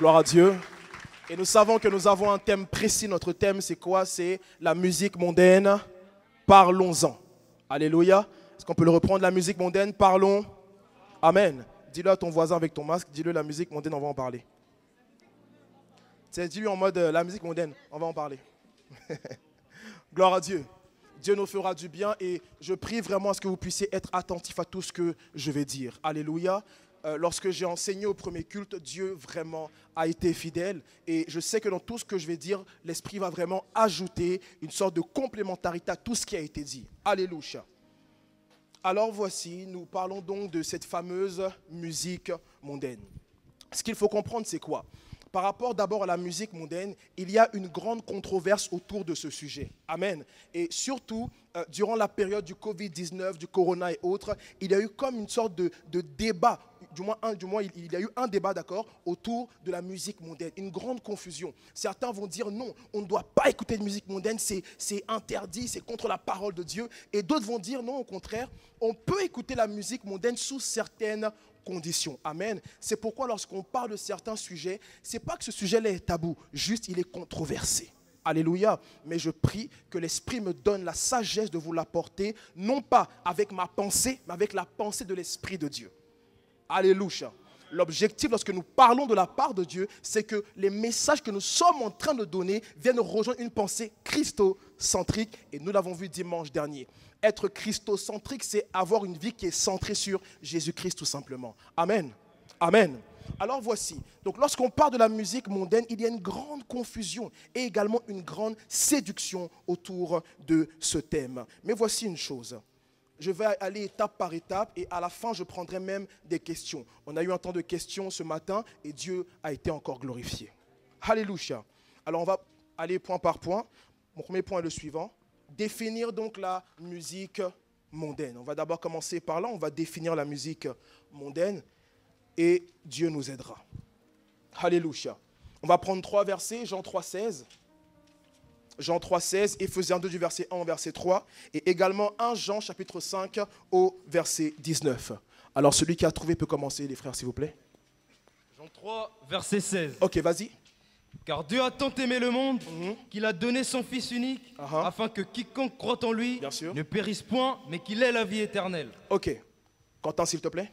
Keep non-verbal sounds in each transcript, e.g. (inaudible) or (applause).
Gloire à Dieu. Et nous savons que nous avons un thème précis. Notre thème, c'est quoi? C'est la musique mondaine. Parlons-en. Alléluia. Est-ce qu'on peut le reprendre, la musique mondaine? Parlons. Amen. Dis-le à ton voisin avec ton masque. Dis-le, la musique mondaine, on va en parler. Dis-lui en mode, euh, la musique mondaine, on va en parler. (laughs) Gloire à Dieu. Dieu nous fera du bien et je prie vraiment à ce que vous puissiez être attentifs à tout ce que je vais dire. Alléluia. Euh, lorsque j'ai enseigné au premier culte, Dieu vraiment a été fidèle. Et je sais que dans tout ce que je vais dire, l'Esprit va vraiment ajouter une sorte de complémentarité à tout ce qui a été dit. Alléluia. Alors voici, nous parlons donc de cette fameuse musique mondaine. Ce qu'il faut comprendre, c'est quoi? Par rapport d'abord à la musique mondaine, il y a une grande controverse autour de ce sujet. Amen. Et surtout, euh, durant la période du Covid-19, du Corona et autres, il y a eu comme une sorte de, débat, du moins, il, y a eu un débat, d'accord, autour de la musique mondaine, une grande confusion. Certains vont dire non, on ne doit pas écouter de musique mondaine, c'est interdit, c'est contre la parole de Dieu. Et d'autres vont dire non, au contraire, on peut écouter la musique mondaine sous certaines conditions. Amen. C'est pourquoi lorsqu'on parle de certains sujets, c'est pas que ce sujet-là est tabou, juste il est controversé. Alléluia. Mais je prie que l'Esprit me donne la sagesse de vous l'apporter, non pas avec ma pensée, mais avec la pensée de l'Esprit de Dieu. Alléluia. L'objectif, lorsque nous parlons de la part de Dieu, c'est que les messages que nous sommes en train de donner viennent rejoindre une pensée christocentrique. Et nous l'avons vu dimanche dernier. Être christocentrique, c'est avoir une vie qui est centrée sur Jésus-Christ tout simplement. Amen. Amen. Alors voici, donc lorsqu'on parle de la musique mondaine, il y a une grande confusion et également une grande séduction autour de ce thème. Mais voici une chose, je vais aller étape par étape et à la fin, je prendrai même des questions. On a eu un temps de questions ce matin et Dieu a été encore glorifié. Alléluia. Alors on va aller point par point. Mon premier point est le suivant définir donc la musique mondaine. On va d'abord commencer par là, on va définir la musique mondaine et Dieu nous aidera. Alléluia. On va prendre trois versets, Jean 3, 16. Jean 3, 16, Ephésiens 2 du verset 1 au verset 3, et également 1 Jean chapitre 5 au verset 19. Alors celui qui a trouvé peut commencer, les frères, s'il vous plaît. Jean 3, verset 16. Ok, vas-y. Car Dieu a tant aimé le monde mhm. qu'il a donné son Fils unique uh-huh. afin que quiconque croit en lui ne périsse point, mais qu'il ait la vie éternelle. Ok. Quentin, s'il te plaît.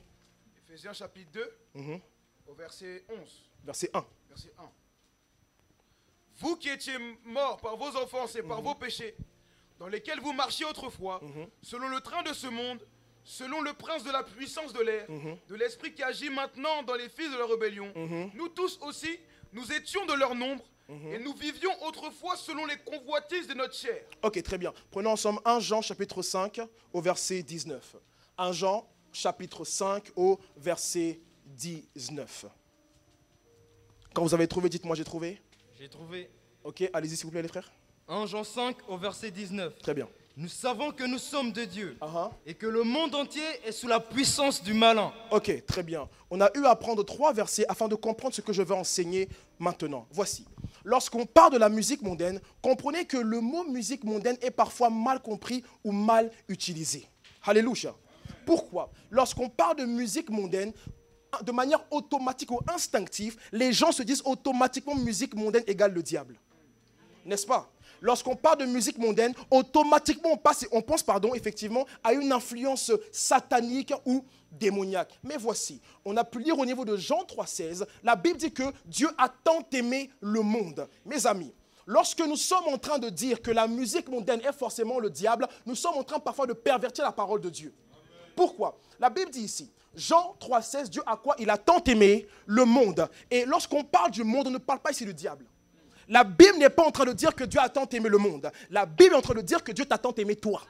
Ephésiens chapitre 2, mhm. au verset 11. Verset 1. Verset 1. Vous qui étiez morts par vos offenses et par mhm. vos péchés, dans lesquels vous marchiez autrefois, selon le train de ce monde, selon le prince de la puissance de l'air, de l'esprit qui agit maintenant dans les fils de la rébellion, nous tous aussi, nous étions de leur nombre mhm. et nous vivions autrefois selon les convoitises de notre chair. Ok, très bien. Prenons ensemble 1 Jean chapitre 5 au verset 19. 1 Jean chapitre 5 au verset 19. Quand vous avez trouvé, dites-moi j'ai trouvé. J'ai trouvé. Ok, allez-y s'il vous plaît les frères. 1 Jean 5 au verset 19. Très bien. Nous savons que nous sommes de Dieu uh-huh. et que le monde entier est sous la puissance du malin. Ok, très bien. On a eu à prendre trois versets afin de comprendre ce que je vais enseigner maintenant. Voici. Lorsqu'on parle de la musique mondaine, comprenez que le mot musique mondaine est parfois mal compris ou mal utilisé. Alléluia. Pourquoi? Lorsqu'on parle de musique mondaine, de manière automatique ou instinctive, les gens se disent automatiquement musique mondaine égale le diable. N'est-ce pas? Lorsqu'on parle de musique mondaine, automatiquement on, passe, on pense pardon, effectivement à une influence satanique ou démoniaque. Mais voici, on a pu lire au niveau de Jean 3,16, la Bible dit que Dieu a tant aimé le monde. Mes amis, lorsque nous sommes en train de dire que la musique mondaine est forcément le diable, nous sommes en train parfois de pervertir la parole de Dieu. Pourquoi? La Bible dit ici, Jean 3,16, Dieu a quoi Il a tant aimé le monde. Et lorsqu'on parle du monde, on ne parle pas ici du diable. La Bible n'est pas en train de dire que Dieu a tant aimé le monde. La Bible est en train de dire que Dieu t'a tant aimé toi.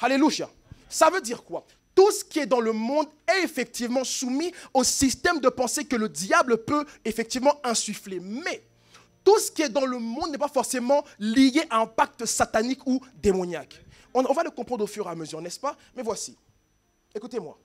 Alléluia. Ça veut dire quoi? Tout ce qui est dans le monde est effectivement soumis au système de pensée que le diable peut effectivement insuffler. Mais tout ce qui est dans le monde n'est pas forcément lié à un pacte satanique ou démoniaque. On, on va le comprendre au fur et à mesure, n'est-ce pas? Mais voici. Écoutez-moi.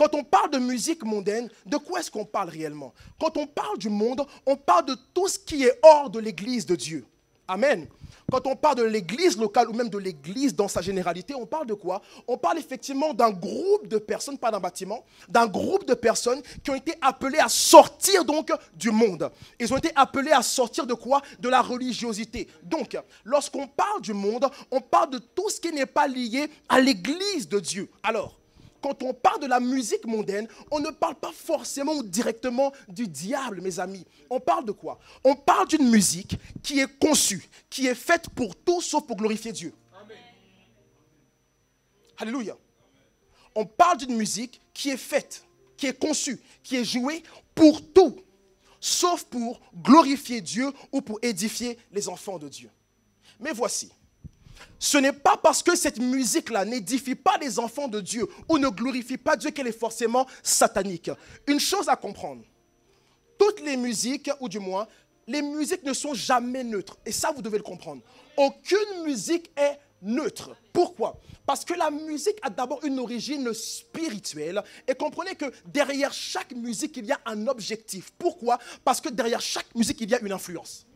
Quand on parle de musique mondaine, de quoi est-ce qu'on parle réellement? Quand on parle du monde, on parle de tout ce qui est hors de l'Église de Dieu. Amen. Quand on parle de l'église locale ou même de l'église dans sa généralité, on parle de quoi? On parle effectivement d'un groupe de personnes, pas d'un bâtiment, d'un groupe de personnes qui ont été appelées à sortir donc du monde. Ils ont été appelés à sortir de quoi? De la religiosité. Donc, lorsqu'on parle du monde, on parle de tout ce qui n'est pas lié à l'église de Dieu. Alors, quand on parle de la musique mondaine, on ne parle pas forcément ou directement du diable, mes amis. On parle de quoi? On parle d'une musique qui est conçue, qui est faite pour tout sauf pour glorifier Dieu. Alléluia. On parle d'une musique qui est faite, qui est conçue, qui est jouée pour tout, sauf pour glorifier Dieu ou pour édifier les enfants de Dieu. Mais voici, ce n'est pas parce que cette musique-là n'édifie pas les enfants de Dieu ou ne glorifie pas Dieu qu'elle est forcément satanique. Une chose à comprendre, toutes les musiques, ou du moins, les musiques ne sont jamais neutres. Et ça, vous devez le comprendre. Aucune musique est neutre. Pourquoi? Parce que la musique a d'abord une origine spirituelle. Et comprenez que derrière chaque musique, il y a un objectif. Pourquoi? Parce que derrière chaque musique, il y a une influence.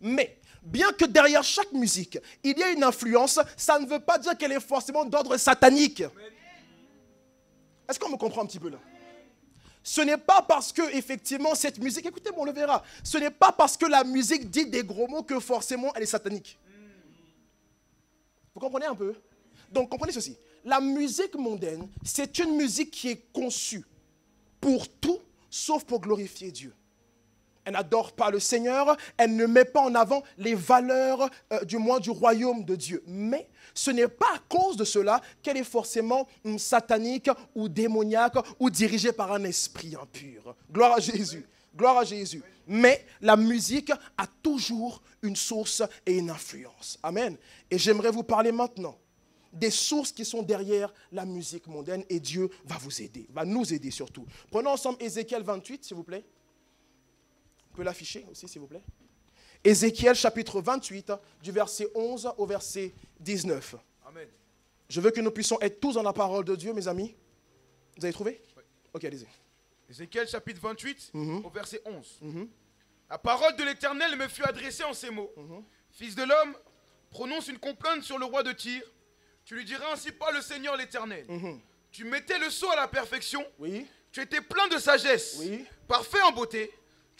Mais bien que derrière chaque musique, il y ait une influence, ça ne veut pas dire qu'elle est forcément d'ordre satanique. Est-ce qu'on me comprend un petit peu là? Ce n'est pas parce que, effectivement, cette musique, écoutez-moi, on le verra, ce n'est pas parce que la musique dit des gros mots que forcément elle est satanique. Vous comprenez un peu? Donc, comprenez ceci. La musique mondaine, c'est une musique qui est conçue pour tout sauf pour glorifier Dieu elle n'adore pas le Seigneur, elle ne met pas en avant les valeurs euh, du moins du royaume de Dieu. Mais ce n'est pas à cause de cela qu'elle est forcément hum, satanique ou démoniaque ou dirigée par un esprit impur. Gloire à Jésus. Gloire à Jésus. Mais la musique a toujours une source et une influence. Amen. Et j'aimerais vous parler maintenant des sources qui sont derrière la musique mondaine et Dieu va vous aider, va nous aider surtout. Prenons ensemble Ézéchiel 28, s'il vous plaît. Pouvez l'afficher aussi, s'il vous plaît. Ézéchiel chapitre 28, du verset 11 au verset 19. Amen. Je veux que nous puissions être tous dans la parole de Dieu, mes amis. Vous avez trouvé? Oui. Ok, allez-y. Ézéchiel chapitre 28, mhm. au verset 11. Mhm. La parole de l'Éternel me fut adressée en ces mots. Mhm. Fils de l'homme, prononce une complainte sur le roi de Tyr. Tu lui diras ainsi pas le Seigneur l'Éternel. Tu mettais le sceau à la perfection. Oui. Tu étais plein de sagesse. Oui. Parfait en beauté.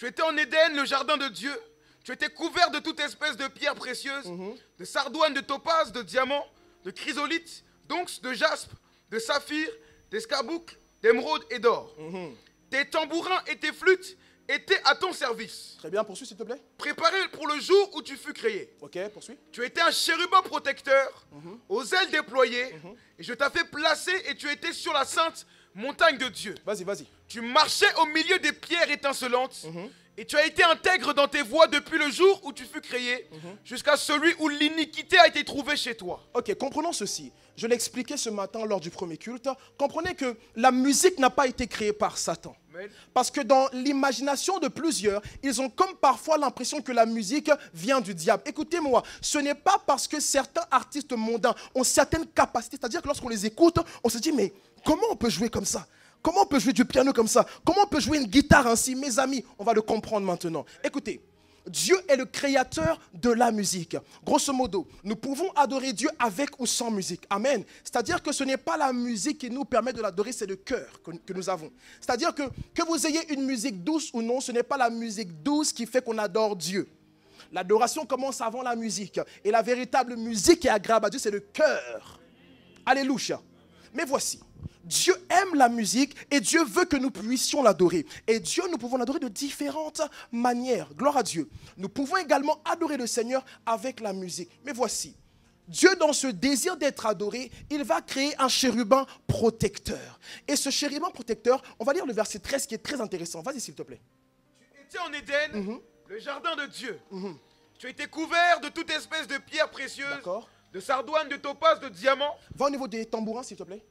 Tu étais en Éden, le jardin de Dieu. Tu étais couvert de toute espèce de pierres précieuses, mhm. de sardoines, de topazes, de diamants, de chrysolites, d'onx, de jaspe, de saphir, d'escarboucle, d'émeraude et d'or. Mhm. Tes tambourins et tes flûtes étaient à ton service. Très bien, poursuis s'il te plaît. Préparé pour le jour où tu fus créé. Ok, poursuis. Tu étais un chérubin protecteur, mhm. aux ailes déployées, et je t'ai fait placer et tu étais sur la sainte montagne de Dieu. Vas-y, vas-y. Tu marchais au milieu des pierres étincelantes. Mhm. Et tu as été intègre dans tes voies depuis le jour où tu fus créé, mhm. jusqu'à celui où l'iniquité a été trouvée chez toi. Ok, comprenons ceci. Je l'ai expliqué ce matin lors du premier culte. Comprenez que la musique n'a pas été créée par Satan. Parce que dans l'imagination de plusieurs, ils ont comme parfois l'impression que la musique vient du diable. Écoutez-moi, ce n'est pas parce que certains artistes mondains ont certaines capacités, c'est-à-dire que lorsqu'on les écoute, on se dit, mais comment on peut jouer comme ça? Comment on peut jouer du piano comme ça? Comment on peut jouer une guitare ainsi? Mes amis, on va le comprendre maintenant. Écoutez, Dieu est le créateur de la musique. Grosso modo, nous pouvons adorer Dieu avec ou sans musique. Amen. C'est-à-dire que ce n'est pas la musique qui nous permet de l'adorer, c'est le cœur que, nous avons. C'est-à-dire que que vous ayez une musique douce ou non, ce n'est pas la musique douce qui fait qu'on adore Dieu. L'adoration commence avant la musique. Et la véritable musique qui est agréable à Dieu, c'est le cœur. Alléluia. Mais voici, Dieu aime la musique et Dieu veut que nous puissions l'adorer. Et Dieu, nous pouvons l'adorer de différentes manières. Gloire à Dieu. Nous pouvons également adorer le Seigneur avec la musique. Mais voici, Dieu, dans ce désir d'être adoré, il va créer un chérubin protecteur. Et ce chérubin protecteur, on va lire le verset 13 qui est très intéressant. Vas-y, s'il te plaît. Tu étais en Éden, mhm. le jardin de Dieu. Mhm. Tu as été couvert de toute espèce de pierres précieuses, de sardoines, de topazes, de diamants. Va au niveau des tambourins, s'il te plaît.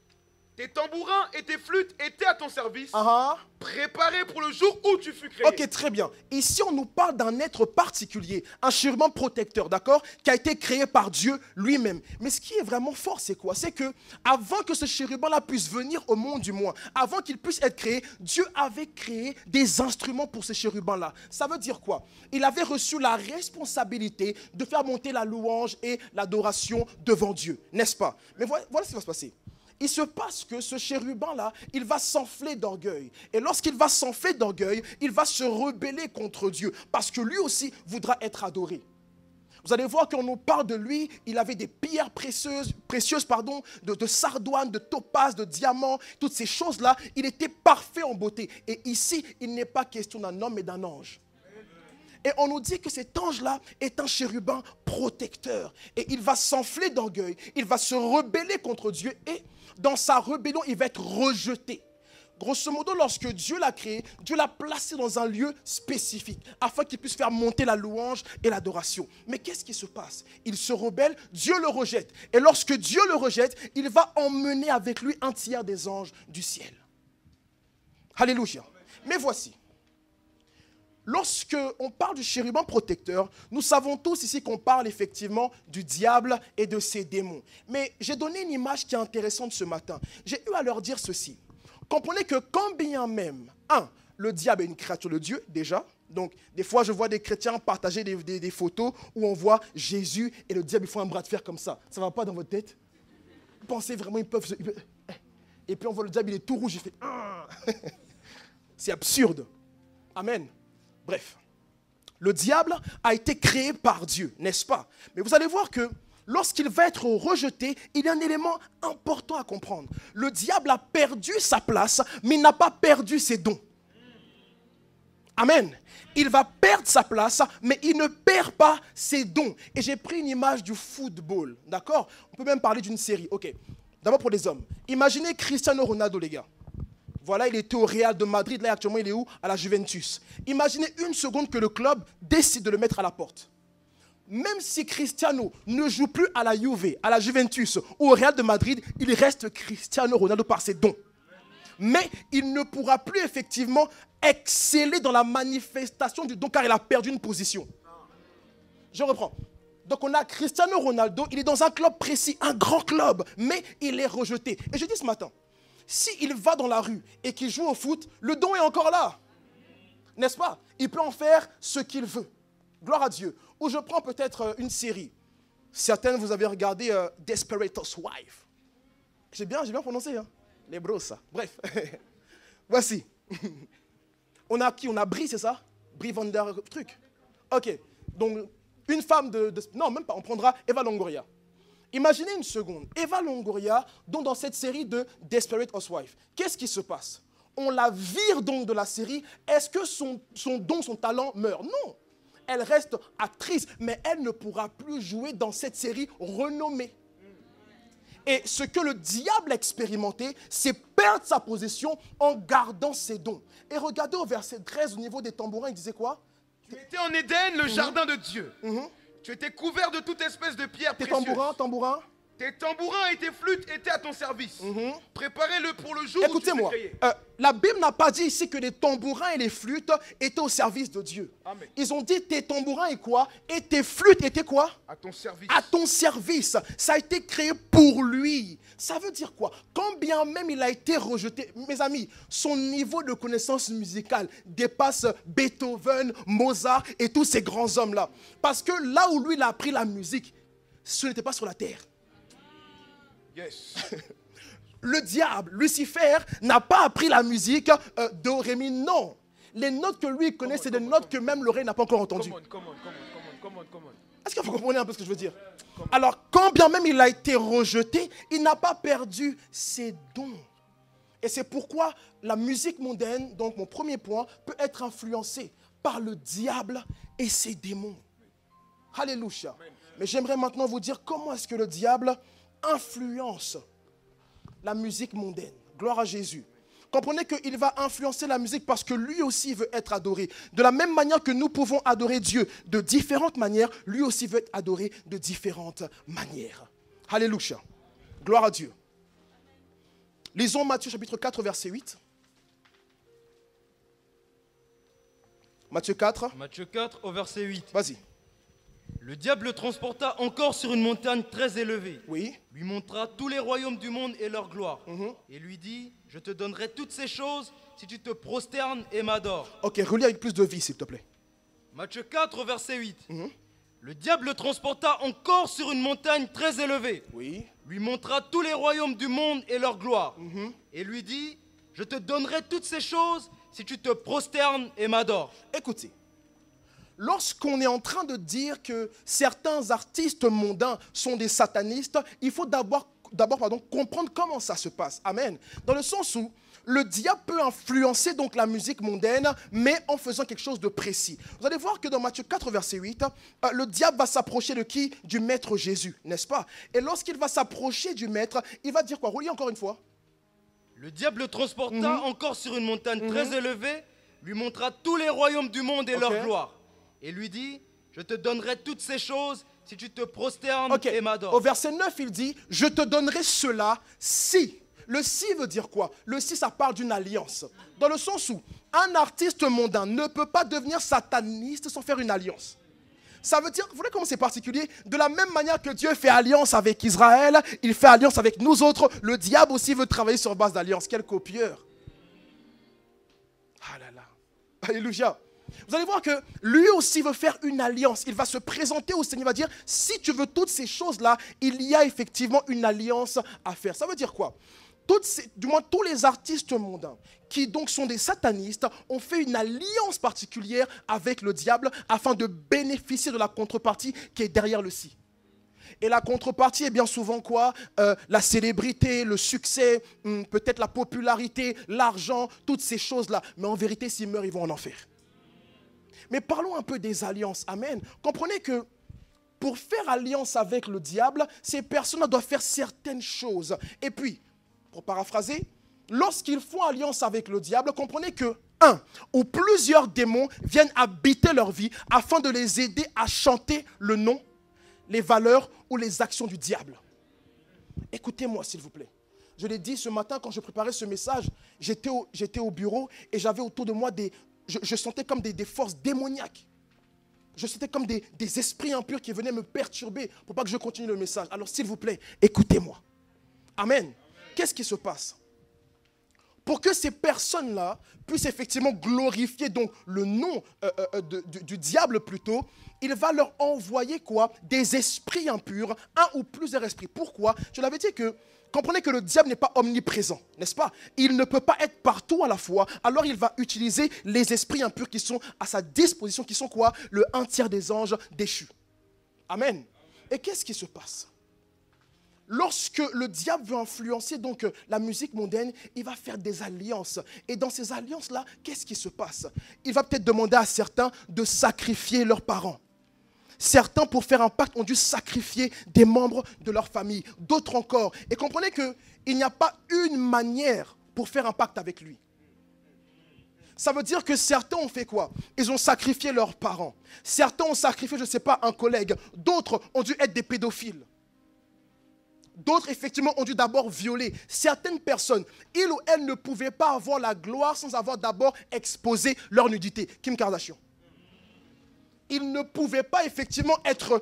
Tes tambourins et tes flûtes étaient à ton service, uh préparés pour le jour où tu fus créé. Ok, très bien. Ici, on nous parle d'un être particulier, un chérubin protecteur, d'accord, qui a été créé par Dieu lui-même. Mais ce qui est vraiment fort, c'est quoi? C'est que avant que ce chérubin-là puisse venir au monde du moins, avant qu'il puisse être créé, Dieu avait créé des instruments pour ce chérubin-là. Ça veut dire quoi? Il avait reçu la responsabilité de faire monter la louange et l'adoration devant Dieu, n'est-ce pas? Mais voilà ce qui va se passer il se passe que ce chérubin-là, il va s'enfler d'orgueil. Et lorsqu'il va s'enfler d'orgueil, il va se rebeller contre Dieu, parce que lui aussi voudra être adoré. Vous allez voir qu'on nous parle de lui, il avait des pierres précieuses, précieuses pardon, de, de sardoine, de topaz, de diamants, toutes ces choses-là. Il était parfait en beauté. Et ici, il n'est pas question d'un homme, mais d'un ange. Et on nous dit que cet ange-là est un chérubin protecteur. Et il va s'enfler d'orgueil, il va se rebeller contre Dieu et dans sa rébellion, il va être rejeté. Grosso modo, lorsque Dieu l'a créé, Dieu l'a placé dans un lieu spécifique afin qu'il puisse faire monter la louange et l'adoration. Mais qu'est-ce qui se passe? Il se rebelle, Dieu le rejette. Et lorsque Dieu le rejette, il va emmener avec lui un tiers des anges du ciel. Alléluia. Mais voici, lorsque on parle du chérubin protecteur, nous savons tous ici qu'on parle effectivement du diable et de ses démons. Mais j'ai donné une image qui est intéressante ce matin. J'ai eu à leur dire ceci. Comprenez que quand bien même, un, le diable est une créature de Dieu déjà, donc, des fois, je vois des chrétiens partager des, photos où on voit Jésus et le diable, ils font un bras de fer comme ça. Ça ne va pas dans votre tête? Vous pensez vraiment, ils peuvent, eh. Et puis, on voit le diable, il est tout rouge, il fait... Ah. (laughs) C'est absurde. Amen. Bref, le diable a été créé par Dieu, n'est-ce pas? Mais vous allez voir que lorsqu'il va être rejeté, il y a un élément important à comprendre. Le diable a perdu sa place, mais il n'a pas perdu ses dons. Amen. Il va perdre sa place, mais il ne perd pas ses dons. Et j'ai pris une image du football, d'accord? On peut même parler d'une série. Ok. D'abord pour les hommes. Imaginez Cristiano Ronaldo, les gars. Voilà, il était au Real de Madrid. Là, actuellement, il est où? À la Juventus. Imaginez une seconde que le club décide de le mettre à la porte. Même si Cristiano ne joue plus à la Juve, à la Juventus ou au Real de Madrid, il reste Cristiano Ronaldo par ses dons. Mais il ne pourra plus effectivement exceller dans la manifestation du don car il a perdu une position. Je reprends. Donc on a Cristiano Ronaldo, il est dans un club précis, un grand club, mais il est rejeté. Et je dis ce matin, s'il va dans la rue et qu'il joue au foot, le don est encore là. N'est-ce pas? Il peut en faire ce qu'il veut. Gloire à Dieu. Ou je prends peut-être euh, une série. Certaines, vous avez regardé euh, Desperados Wife. J'ai bien, j'ai bien prononcé, hein Les bros, ça. Bref. (laughs) Voici. (laughs) on a qui? On a Brie, c'est ça? Brie Van Truc. Ok. Donc, une femme de, Non, même pas. On prendra Eva Longoria. Imaginez une seconde, Eva Longoria, dont dans cette série de Desperate Housewives, qu'est-ce qui se passe? On la vire donc de la série. Est-ce que son, son don, son talent meurt? Non. Elle reste actrice, mais elle ne pourra plus jouer dans cette série renommée. Et ce que le diable a expérimenté, c'est perdre sa position en gardant ses dons. Et regardez au verset 13 au niveau des tambourins, il disait quoi? Tu étais en Éden, le mhm. jardin de Dieu. Mhm. Tu étais couvert de toute espèce de pierres Tes tambourins, tambourins tes tambourins et tes flûtes étaient à ton service. Mhm. Préparez-le pour le jour Écoutez-moi, euh, la Bible n'a pas dit ici que les tambourins et les flûtes étaient au service de Dieu. Ils ont dit tes tambourins et quoi? Et tes flûtes étaient quoi? À ton service. À ton service. Ça a été créé pour lui. Ça veut dire quoi? Quand bien même il a été rejeté, mes amis, son niveau de connaissance musicale dépasse Beethoven, Mozart et tous ces grands hommes-là. Parce que là où lui il a appris la musique, ce n'était pas sur la terre. Yes. (laughs) Le diable, Lucifer, n'a pas appris la musique euh, de Rémi, non. Les notes que lui connaît, c'est des notes que même l'oreille n'a pas encore entendues. Est-ce que vous comprenez un peu ce que je veux dire? Alors, quand bien même il a été rejeté, il n'a pas perdu ses dons. Et c'est pourquoi la musique mondaine, donc mon premier point, peut être influencée par le diable et ses démons. Alléluia. Mais j'aimerais maintenant vous dire comment est-ce que le diable influence la musique mondaine. Gloire à Jésus. Comprenez qu'il va influencer la musique parce que lui aussi veut être adoré. De la même manière que nous pouvons adorer Dieu de différentes manières, lui aussi veut être adoré de différentes manières. Alléluia. Gloire à Dieu. Lisons Matthieu chapitre 4, verset 8. Matthieu 4. Matthieu 4 au verset 8. Vas-y. Le diable le transporta encore sur une montagne très élevée. Oui. Lui montra tous les royaumes du monde et leur gloire. Mhm. Et lui dit Je te donnerai toutes ces choses si tu te prosternes et m'adores. Ok, relis avec plus de vie, s'il te plaît. Matthieu 4, verset 8. Mhm. Le diable le transporta encore sur une montagne très élevée. Oui. Lui montra tous les royaumes du monde et leur gloire. Mhm. Et lui dit Je te donnerai toutes ces choses si tu te prosternes et m'adores. Écoutez, lorsqu'on est en train de dire que certains artistes mondains sont des satanistes, il faut d'abord comprendre comment ça se passe. Amen. Dans le sens où le diable peut influencer donc la musique mondaine, mais en faisant quelque chose de précis. Vous allez voir que dans Matthieu 4, verset 8, euh, le diable va s'approcher de qui? Du Maître Jésus, n'est-ce pas? Et lorsqu'il va s'approcher du Maître, il va dire quoi? Relis encore une fois. Le diable le transporta mhm. encore sur une montagne très mhm. élevée, lui montra tous les royaumes du monde et leur gloire, et lui dit, je te donnerai toutes ces choses si tu te prosternes et m'adores. Au verset 9, il dit, je te donnerai cela si. Le si veut dire quoi? Le si, ça parle d'une alliance. Dans le sens où un artiste mondain ne peut pas devenir sataniste sans faire une alliance. Ça veut dire, vous voyez comment c'est particulier? De la même manière que Dieu fait alliance avec Israël, il fait alliance avec nous autres. Le diable aussi veut travailler sur base d'alliance. Quel copieur Ah là là. Alléluia. Vous allez voir que lui aussi veut faire une alliance. Il va se présenter au Seigneur, il va dire, si tu veux toutes ces choses-là, il y a effectivement une alliance à faire. Ça veut dire quoi? Du moins tous les artistes mondains qui donc sont des satanistes ont fait une alliance particulière avec le diable afin de bénéficier de la contrepartie qui est derrière le si. Et la contrepartie est bien souvent quoi? Euh, La célébrité, le succès, hmm, peut-être la popularité, l'argent, toutes ces choses-là. Mais en vérité, s'ils meurent, ils vont en enfer. Mais parlons un peu des alliances. Amen. Comprenez que pour faire alliance avec le diable, ces personnes doivent faire certaines choses. Et puis, pour paraphraser, lorsqu'ils font alliance avec le diable, comprenez que un ou plusieurs démons viennent habiter leur vie afin de les aider à chanter le nom, les valeurs ou les actions du diable. Écoutez-moi, s'il vous plaît. Je l'ai dit ce matin quand je préparais ce message, j'étais au, au, bureau et j'avais autour de moi des... Je, sentais comme des, forces démoniaques. Je sentais comme des, esprits impurs qui venaient me perturber pour pas que je continue le message. Alors s'il vous plaît, écoutez-moi. Amen qu'est-ce qui se passe? Pour que ces personnes-là puissent effectivement glorifier donc le nom euh, euh, euh, du, diable plutôt, il va leur envoyer quoi? Des esprits impurs, un ou plusieurs esprits. Pourquoi? Je l'avais dit que comprenez que le diable n'est pas omniprésent, n'est-ce pas? Il ne peut pas être partout à la fois. Alors il va utiliser les esprits impurs qui sont à sa disposition, qui sont quoi? Le un tiers des anges déchus. Amen. Et qu'est-ce qui se passe? Lorsque le diable veut influencer euh, la musique mondaine, il va faire des alliances. Et dans ces alliances-là, qu'est-ce qui se passe? Il va peut-être demander à certains de sacrifier leurs parents. Certains, pour faire un pacte, ont dû sacrifier des membres de leur famille. D'autres encore. Et comprenez qu'il n'y a pas une manière pour faire un pacte avec lui. Ça veut dire que certains ont fait quoi? Ils ont sacrifié leurs parents. Certains ont sacrifié, je ne sais pas, un collègue. D'autres ont dû être des pédophiles. D'autres, effectivement, ont dû d'abord violer. Certaines personnes, ils ou elles ne pouvaient pas avoir la gloire sans avoir d'abord exposé leur nudité. Kim Kardashian. Ils ne pouvaient pas effectivement être,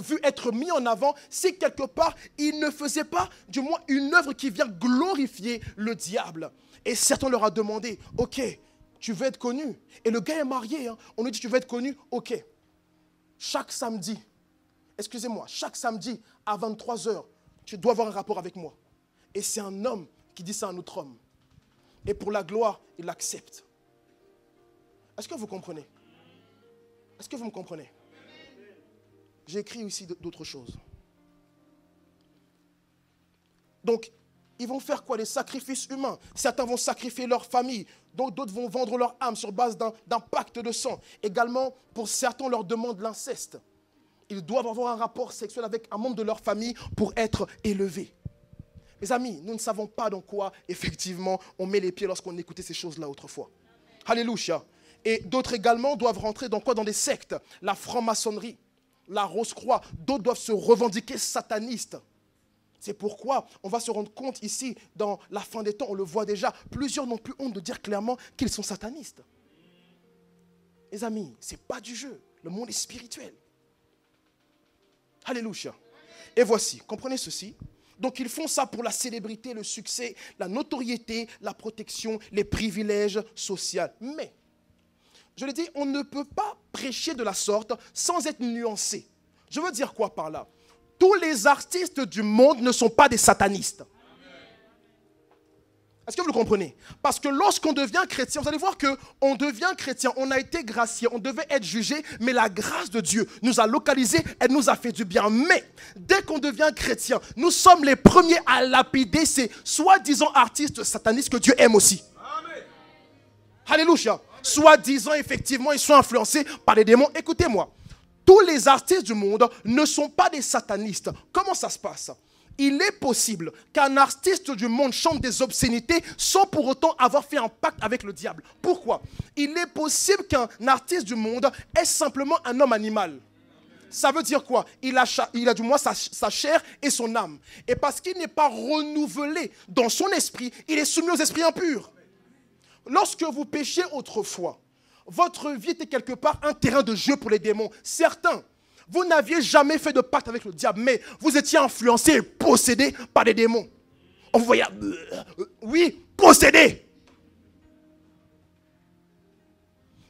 vus, être mis en avant si quelque part ils ne faisaient pas du moins une œuvre qui vient glorifier le diable. Et certains leur a demandé, ok, tu veux être connu? Et le gars est marié, hein. on lui dit, tu veux être connu, ok. Chaque samedi, excusez-moi, chaque samedi à 23h, tu dois avoir un rapport avec moi. Et c'est un homme qui dit ça à un autre homme. Et pour la gloire, il l'accepte. Est-ce que vous comprenez? Est-ce que vous me comprenez? J'ai écrit aussi d'autres choses. Donc, ils vont faire quoi Des sacrifices humains? Certains vont sacrifier leur famille, d'autres vont vendre leur âme sur base d'un pacte de sang. Également, pour certains, on leur demande l'inceste ils doivent avoir un rapport sexuel avec un membre de leur famille pour être élevés. Mes amis, nous ne savons pas dans quoi, effectivement, on met les pieds lorsqu'on écoutait ces choses-là autrefois. Alléluia. Et d'autres également doivent rentrer dans quoi? Dans des sectes. La franc-maçonnerie, la rose-croix. D'autres doivent se revendiquer satanistes. C'est pourquoi on va se rendre compte ici, dans la fin des temps, on le voit déjà, plusieurs n'ont plus honte de dire clairement qu'ils sont satanistes. Les amis, ce n'est pas du jeu. Le monde est spirituel. Alléluia. Et voici, comprenez ceci. Donc ils font ça pour la célébrité, le succès, la notoriété, la protection, les privilèges sociaux. Mais, je l'ai dit, on ne peut pas prêcher de la sorte sans être nuancé. Je veux dire quoi par là? Tous les artistes du monde ne sont pas des satanistes. Est-ce que vous le comprenez? Parce que lorsqu'on devient chrétien, vous allez voir que on devient chrétien, on a été gracié, on devait être jugé, mais la grâce de Dieu nous a localisés, elle nous a fait du bien. Mais dès qu'on devient chrétien, nous sommes les premiers à lapider ces soi-disant artistes satanistes que Dieu aime aussi. Alléluia. Soi-disant, effectivement, ils sont influencés par les démons. Écoutez-moi, tous les artistes du monde ne sont pas des satanistes. Comment ça se passe? Il est possible qu'un artiste du monde chante des obscénités sans pour autant avoir fait un pacte avec le diable. Pourquoi? Il est possible qu'un artiste du monde est simplement un homme animal. Ça veut dire quoi? Il a, il a du moins sa, sa, chair et son âme. Et parce qu'il n'est pas renouvelé dans son esprit, il est soumis aux esprits impurs. Lorsque vous péchiez autrefois, votre vie était quelque part un terrain de jeu pour les démons. Certains vous n'aviez jamais fait de pacte avec le diable, mais vous étiez influencé et possédé par des démons. On vous voyait, euh, oui, possédé.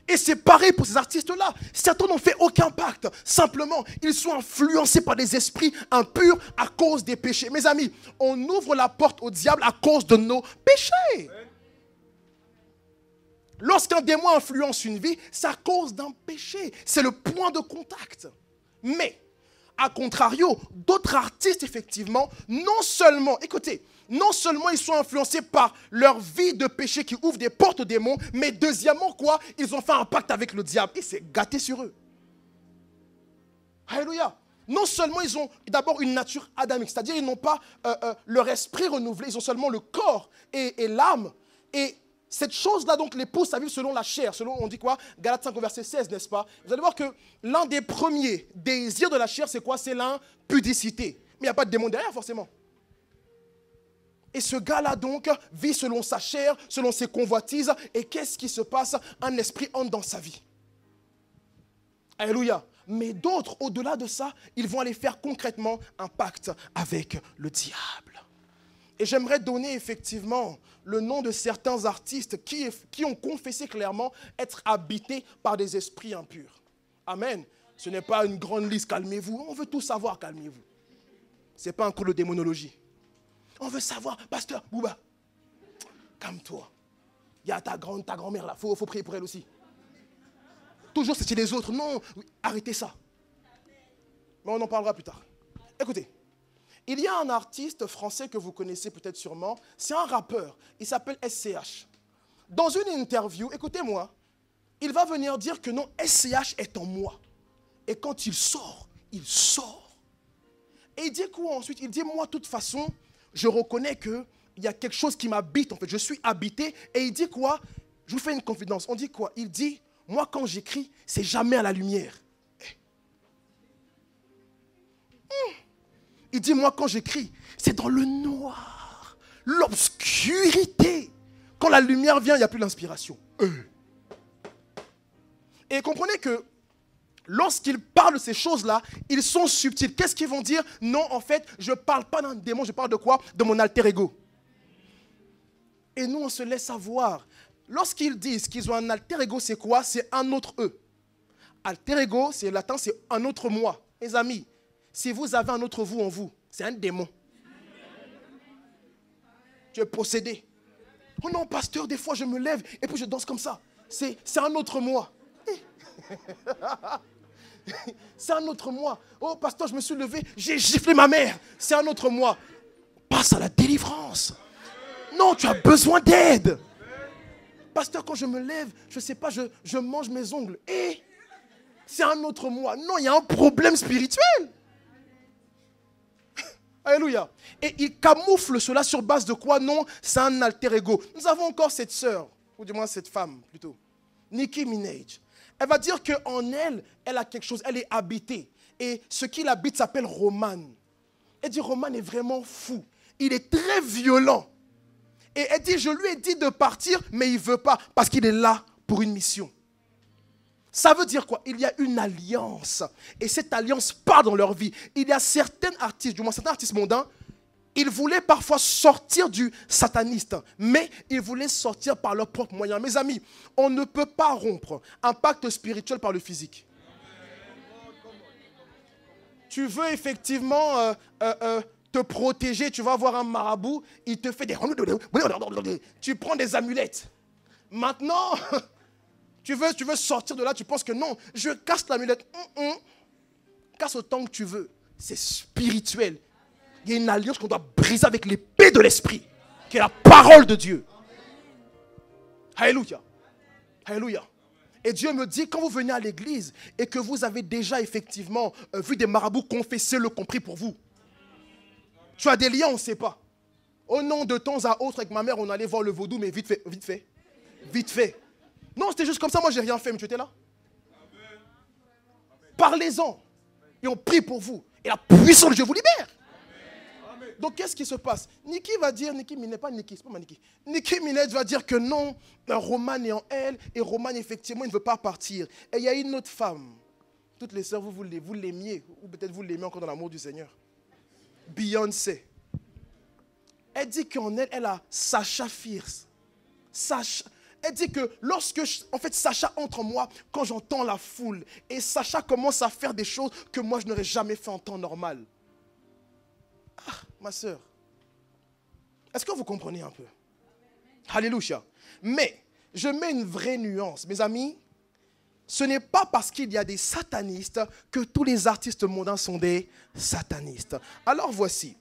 Et c'est pareil pour ces artistes-là. Certains n'ont fait aucun pacte. Simplement, ils sont influencés par des esprits impurs à cause des péchés. Mes amis, on ouvre la porte au diable à cause de nos péchés. Lorsqu'un démon influence une vie, à cause d'un péché. C'est le point de contact. Mais, à contrario, d'autres artistes, effectivement, non seulement, écoutez, non seulement ils sont influencés par leur vie de péché qui ouvre des portes aux démons, mais deuxièmement, quoi? Ils ont fait un pacte avec le diable et c'est gâté sur eux. Alléluia. Non seulement ils ont d'abord une nature adamique, c'est-à-dire ils n'ont pas euh, euh, leur esprit renouvelé, ils ont seulement le corps et, et l'âme. Et cette chose-là, donc, les pousse à vivre selon la chair. Selon, on dit quoi Galates 5, verset 16, n'est-ce pas? Vous allez voir que l'un des premiers désirs de la chair, c'est quoi? C'est l'impudicité. Mais il n'y a pas de démon derrière, forcément. Et ce gars-là, donc, vit selon sa chair, selon ses convoitises. Et qu'est-ce qui se passe? Un esprit entre dans sa vie. Alléluia. Mais d'autres, au-delà de ça, ils vont aller faire concrètement un pacte avec le diable. Et j'aimerais donner effectivement le nom de certains artistes qui, qui ont confessé clairement être habités par des esprits impurs. Amen. Ce n'est pas une grande liste, calmez-vous. On veut tout savoir, calmez-vous. Ce n'est pas un cours de démonologie. On veut savoir, pasteur Bouba, calme-toi. Il y a ta ta grand-mère là, il faut, faut prier pour elle aussi. Toujours c'est les autres. Non, arrêtez ça. Mais on en parlera plus tard. Écoutez, il y a un artiste français que vous connaissez peut-être sûrement, c'est un rappeur, il s'appelle SCH. Dans une interview, écoutez-moi, il va venir dire que non, SCH est en moi. Et quand il sort, il sort. Et il dit quoi ensuite? Il dit, moi, de toute façon, je reconnais qu'il y a quelque chose qui m'habite, en fait, je suis habité. Et il dit quoi? Je vous fais une confidence. On dit quoi? Il dit, moi, quand j'écris, c'est jamais à la lumière. Il dit, moi quand j'écris, c'est dans le noir, l'obscurité. Quand la lumière vient, il n'y a plus l'inspiration. Et comprenez que lorsqu'ils parlent de ces choses-là, ils sont subtils. Qu'est-ce qu'ils vont dire Non, en fait, je ne parle pas d'un démon, je parle de quoi De mon alter ego. Et nous, on se laisse avoir. Lorsqu'ils disent qu'ils ont un alter ego, c'est quoi C'est un autre eux. Alter ego, c'est latin, c'est un autre moi. Mes amis, si vous avez un autre vous en vous, c'est un démon. Tu es possédé. Oh non, pasteur, des fois je me lève et puis je danse comme ça. C'est un autre moi. (laughs) c'est un autre moi. Oh, pasteur, je me suis levé, j'ai giflé ma mère. C'est un autre moi. Passe à la délivrance. Non, tu as besoin d'aide. Pasteur, quand je me lève, je ne sais pas, je, je mange mes ongles. Et c'est un autre moi. Non, il y a un problème spirituel. Alléluia. Et il camoufle cela sur base de quoi? Non, c'est un alter ego. Nous avons encore cette sœur, ou du moins cette femme plutôt, Nicki Minaj. Elle va dire qu'en elle, elle a quelque chose, elle est habitée. Et ce qui l'habite s'appelle Roman. Elle dit, Roman est vraiment fou. Il est très violent. Et elle dit, je lui ai dit de partir, mais il ne veut pas, parce qu'il est là pour une mission. Ça veut dire quoi? Il y a une alliance. Et cette alliance part dans leur vie. Il y a certains artistes, du moins certains artistes mondains, ils voulaient parfois sortir du sataniste, mais ils voulaient sortir par leurs propres moyens. Mes amis, on ne peut pas rompre un pacte spirituel par le physique. Tu veux effectivement euh, euh, euh, te protéger, tu vas voir un marabout, il te fait des... Tu prends des amulettes. Maintenant, (laughs) tu veux, sortir de là, tu penses que non, je casse l'amulette. Hum, hum. Casse autant que tu veux. C'est spirituel. Il y a une alliance qu'on doit briser avec l'épée de l'esprit, qui est la parole de Dieu. Alléluia. Alléluia. Et Dieu me dit, quand vous venez à l'église et que vous avez déjà effectivement euh, vu des marabouts confesser le compris pour vous, tu as des liens, on ne sait pas. Au nom de temps à autre, avec ma mère, on allait voir le vaudou, mais vite fait, vite fait. Vite fait. Non, c'était juste comme ça, moi j'ai rien fait, mais tu étais là. Parlez-en. Et on prie pour vous. Et la puissance de Dieu vous libère. Donc qu'est-ce qui se passe? Niki va dire, Niki Minet, pas Niki, c'est pas Niki. Niki Minet va dire que non, Roman est en elle, et Roman effectivement il ne veut pas partir. Et il y a une autre femme. Toutes les sœurs, vous, vous l'aimiez, ou peut-être vous l'aimez encore dans l'amour du Seigneur. Beyoncé. Elle dit qu'en elle, elle a Sacha Fierce. Sacha, elle dit que lorsque, en fait, Sacha entre en moi, quand j'entends la foule, et Sacha commence à faire des choses que moi, je n'aurais jamais fait en temps normal. Ah, ma soeur, est-ce que vous comprenez un peu? Alléluia. Mais, je mets une vraie nuance. Mes amis, ce n'est pas parce qu'il y a des satanistes que tous les artistes mondains sont des satanistes. Alors voici,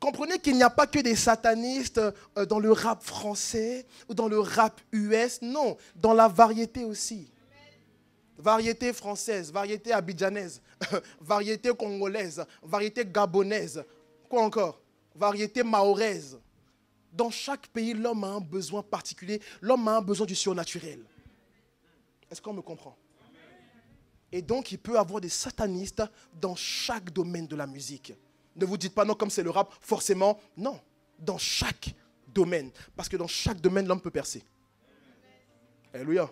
comprenez qu'il n'y a pas que des satanistes euh, dans le rap français ou dans le rap US, non, dans la variété aussi. Variété française, variété abidjanaise, (laughs) variété congolaise, variété gabonaise, quoi encore? Variété mahoraise. Dans chaque pays, l'homme a un besoin particulier, l'homme a un besoin du surnaturel. Est-ce qu'on me comprend? Et donc, il peut avoir des satanistes dans chaque domaine de la musique. Ne vous dites pas non, comme c'est le rap, forcément, non. Dans chaque domaine. Parce que dans chaque domaine, l'homme peut percer. Alléluia.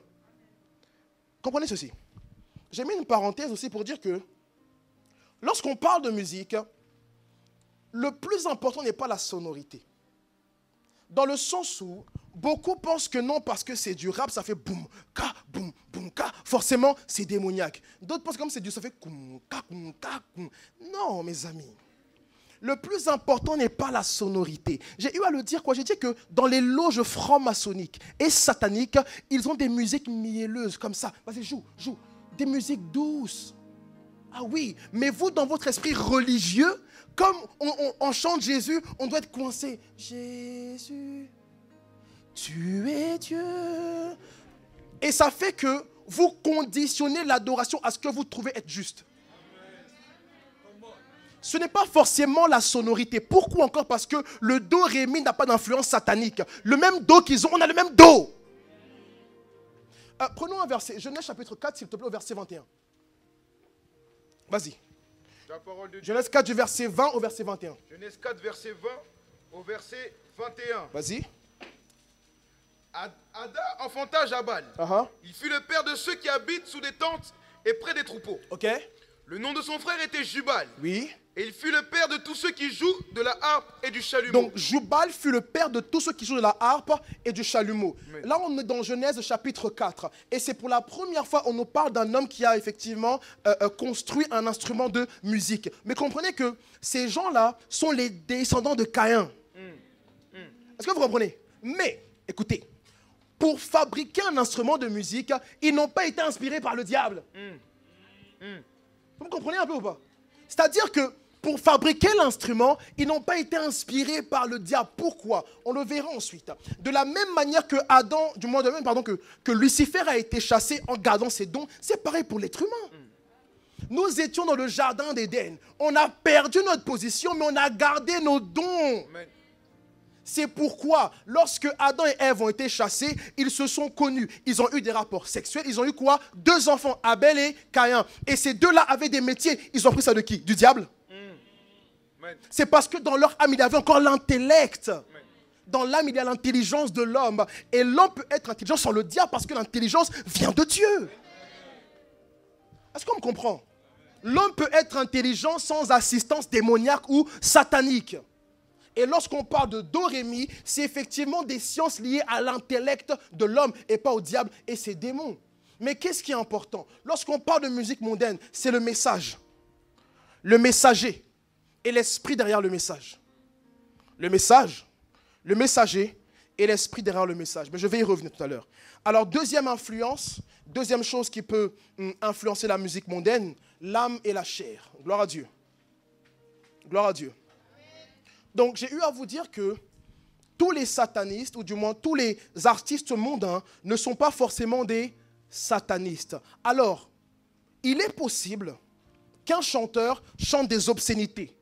Comprenez ceci. J'ai mis une parenthèse aussi pour dire que lorsqu'on parle de musique, le plus important n'est pas la sonorité. Dans le sens où beaucoup pensent que non, parce que c'est du rap, ça fait boum, ka, boum, boum, ka. Forcément, c'est démoniaque. D'autres pensent comme c'est du, ça fait koum, ka, koum, ka. Non, mes amis. Le plus important n'est pas la sonorité. J'ai eu à le dire quoi J'ai dit que dans les loges franc-maçonniques et sataniques, ils ont des musiques mielleuses comme ça. Vas-y, joue, joue. Des musiques douces. Ah oui, mais vous, dans votre esprit religieux, comme on, chante Jésus, on doit être coincé. Jésus, tu es Dieu. Et ça fait que vous conditionnez l'adoration à ce que vous trouvez être juste. Ce n'est pas forcément la sonorité. Pourquoi encore? Parce que le do ré mi n'a pas d'influence satanique. Le même do qu'ils ont, on a le même do. Euh, prenons un verset. Genèse chapitre 4, s'il te plaît, au verset 21. Vas-y. Genèse 4 du verset 20 au verset 21. Genèse 4 verset 20 au verset 21. Vas-y. Ada enfanta Jabal. Uh-huh. Il fut le père de ceux qui habitent sous des tentes et près des troupeaux. Ok. Le nom de son frère était Jubal. Oui. Et il fut le père de tous ceux qui jouent de la harpe et du chalumeau. Donc Jubal fut le père de tous ceux qui jouent de la harpe et du chalumeau. Là, on est dans Genèse chapitre 4. Et c'est pour la première fois on nous parle d'un homme qui a effectivement euh, euh, construit un instrument de musique. Mais comprenez que ces gens-là sont les descendants de Caïn. Mm. Mm. Est-ce que vous comprenez? Mais, écoutez, pour fabriquer un instrument de musique, ils n'ont pas été inspirés par le diable. Mm. Vous me comprenez un peu ou pas? C'est-à-dire que pour fabriquer l'instrument, ils n'ont pas été inspirés par le diable. Pourquoi? On le verra ensuite. De la même manière que Adam, du moins de même, pardon, que, que Lucifer a été chassé en gardant ses dons, c'est pareil pour l'être humain. Nous étions dans le jardin d'Éden. On a perdu notre position, mais on a gardé nos dons. C'est pourquoi, lorsque Adam et Ève ont été chassés, ils se sont connus. Ils ont eu des rapports sexuels. Ils ont eu quoi? Deux enfants, Abel et Caïn. Et ces deux-là avaient des métiers. Ils ont pris ça de qui? Du diable? C'est parce que dans leur âme, il y avait encore l'intellect. Dans l'âme, il y a l'intelligence de l'homme. Et l'homme peut être intelligent sans le diable parce que l'intelligence vient de Dieu. Est-ce qu'on me comprend? L'homme peut être intelligent sans assistance démoniaque ou satanique. Et lorsqu'on parle de Dorémy, c'est effectivement des sciences liées à l'intellect de l'homme et pas au diable et ses démons. Mais qu'est-ce qui est important? Lorsqu'on parle de musique mondaine, c'est le message, le messager et l'esprit derrière le message. Le message, le messager et l'esprit derrière le message. Mais je vais y revenir tout à l'heure. Alors, deuxième influence, deuxième chose qui peut hum, influencer la musique mondaine, l'âme et la chair. Gloire à Dieu. Gloire à Dieu. Donc j'ai eu à vous dire que tous les satanistes, ou du moins tous les artistes mondains, ne sont pas forcément des satanistes. Alors, il est possible qu'un chanteur chante des obscénités.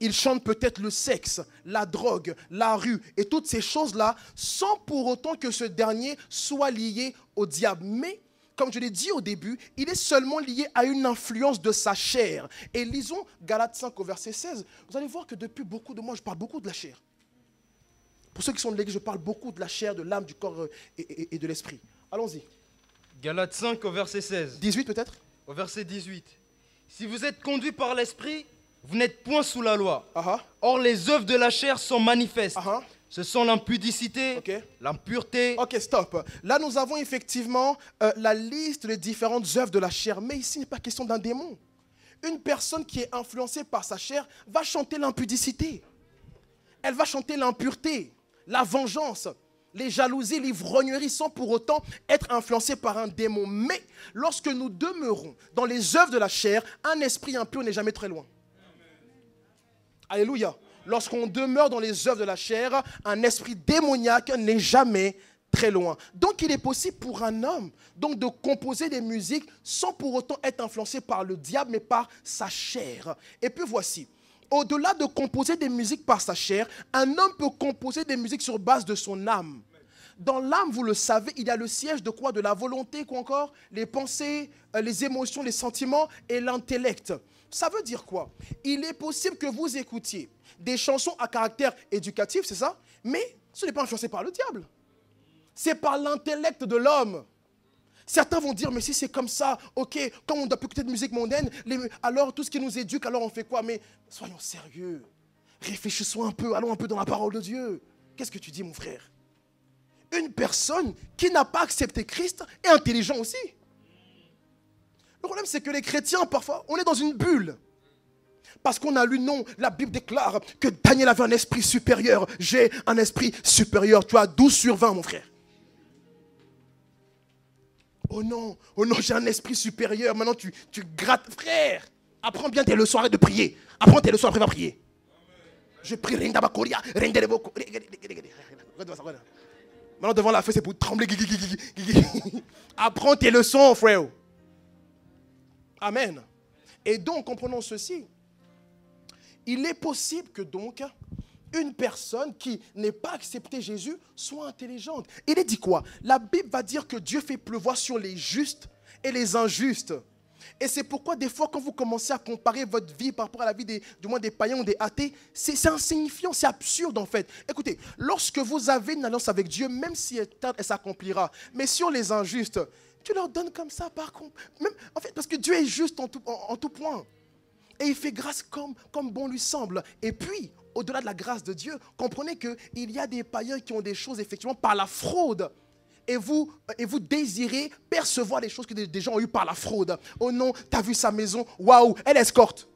Il chante peut-être le sexe, la drogue, la rue et toutes ces choses-là, sans pour autant que ce dernier soit lié au diable. Mais comme je l'ai dit au début, il est seulement lié à une influence de sa chair. Et lisons Galates 5 au verset 16. Vous allez voir que depuis beaucoup de mois, je parle beaucoup de la chair. Pour ceux qui sont de l'église, je parle beaucoup de la chair, de l'âme, du corps euh, et, de l'esprit. Allons-y. Galates 5 au verset 16. 18 peut-être? Au verset 18. Si vous êtes conduit par l'esprit, vous n'êtes point sous la loi. Uh-huh. Or les œuvres de la chair sont manifestes. Uh-huh. Ce sont l'impudicité, l'impureté. Ok, stop. Là, nous avons effectivement euh, la liste des différentes œuvres de la chair. Mais ici, il n'est pas question d'un démon. Une personne qui est influencée par sa chair va chanter l'impudicité. Elle va chanter l'impureté, la vengeance, les jalousies, l'ivrognerie, sans pour autant être influencée par un démon. Mais lorsque nous demeurons dans les œuvres de la chair, un esprit impur n'est jamais très loin. Alléluia lorsqu'on demeure dans les œuvres de la chair, un esprit démoniaque n'est jamais très loin. Donc il est possible pour un homme donc de composer des musiques sans pour autant être influencé par le diable mais par sa chair. Et puis voici, au-delà de composer des musiques par sa chair, un homme peut composer des musiques sur base de son âme. Dans l'âme, vous le savez, il y a le siège de quoi? De la volonté, quoi encore? Les pensées, euh, les émotions, les sentiments et l'intellect. Ça veut dire quoi? Il est possible que vous écoutiez des chansons à caractère éducatif, c'est ça? Mais ce n'est pas influencé par le diable. C'est par l'intellect de l'homme. Certains vont dire, mais si c'est comme ça, ok, comme on doit plus écouter de musique mondaine, alors tout ce qui nous éduque, alors on fait quoi? Mais soyons sérieux. Réfléchissons un peu, allons un peu dans la parole de Dieu. Qu'est-ce que tu dis, mon frère? Une personne qui n'a pas accepté Christ est intelligent aussi. Le problème, c'est que les chrétiens, parfois, on est dans une bulle. Parce qu'on a lu, non, la Bible déclare que Daniel avait un esprit supérieur. J'ai un esprit supérieur. Tu as 12 sur 20, mon frère. Oh non, oh non, j'ai un esprit supérieur. Maintenant, tu, tu grattes. Frère, apprends bien tes leçons, arrête de prier. Apprends tes leçons, après va prier. Je prie, Maintenant, devant la fête, c'est pour trembler. Apprends tes leçons, frère. Amen. Et donc, comprenons ceci. Il est possible que donc une personne qui n'ait pas accepté Jésus soit intelligente. Il est dit quoi? La Bible va dire que Dieu fait pleuvoir sur les justes et les injustes. Et c'est pourquoi des fois, quand vous commencez à comparer votre vie par rapport à la vie des, du moins des païens ou des athées, c'est insignifiant, c'est absurde en fait. Écoutez, lorsque vous avez une alliance avec Dieu, même si elle elle s'accomplira. Mais sur les injustes, tu leur donnes comme ça par contre. Même, en fait, parce que Dieu est juste en tout, en, tout point. Et il fait grâce comme, comme bon lui semble. Et puis, au-delà de la grâce de Dieu, comprenez qu'il y a des païens qui ont des choses effectivement par la fraude. Et vous, et vous désirez percevoir les choses que des, gens ont eues par la fraude. Oh non, t'as vu sa maison? Waouh, elle escorte.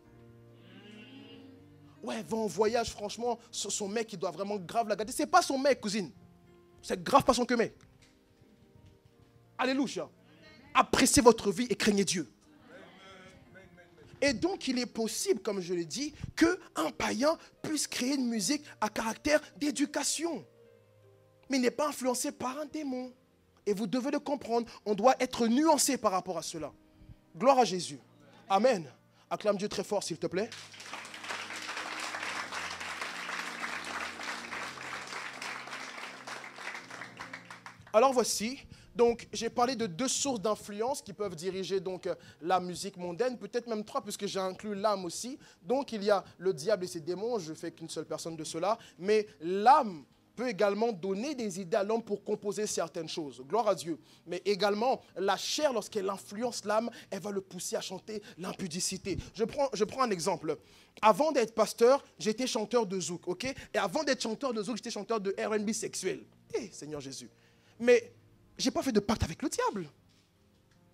Ouais, va en voyage, franchement, son mec, il doit vraiment grave la garder. C'est pas son mec, cousine. C'est grave pas son que mec. Alléluia. Appréciez votre vie et craignez Dieu. Et donc, il est possible, comme je l'ai dit, qu'un païen puisse créer une musique à caractère d'éducation. Mais il n'est pas influencé par un démon. Et vous devez le comprendre, on doit être nuancé par rapport à cela. Gloire à Jésus. Amen. Acclame Dieu très fort, s'il te plaît. Alors voici Donc, j'ai parlé de deux sources d'influence qui peuvent diriger donc euh, la musique mondaine, peut-être même trois, puisque j'ai inclus l'âme aussi. Donc, il y a le diable et ses démons, je fais qu'une seule personne de cela, mais l'âme peut également donner des idées à l'homme pour composer certaines choses. Gloire à Dieu. Mais également, la chair, lorsqu'elle influence l'âme, elle va le pousser à chanter l'impudicité. Je prends, je prends un exemple. Avant d'être pasteur, j'étais chanteur de zouk, ok? Et avant d'être chanteur de zouk, j'étais chanteur de R&B sexuel. Eh, Seigneur Jésus. Mais j'ai pas fait de pacte avec le diable.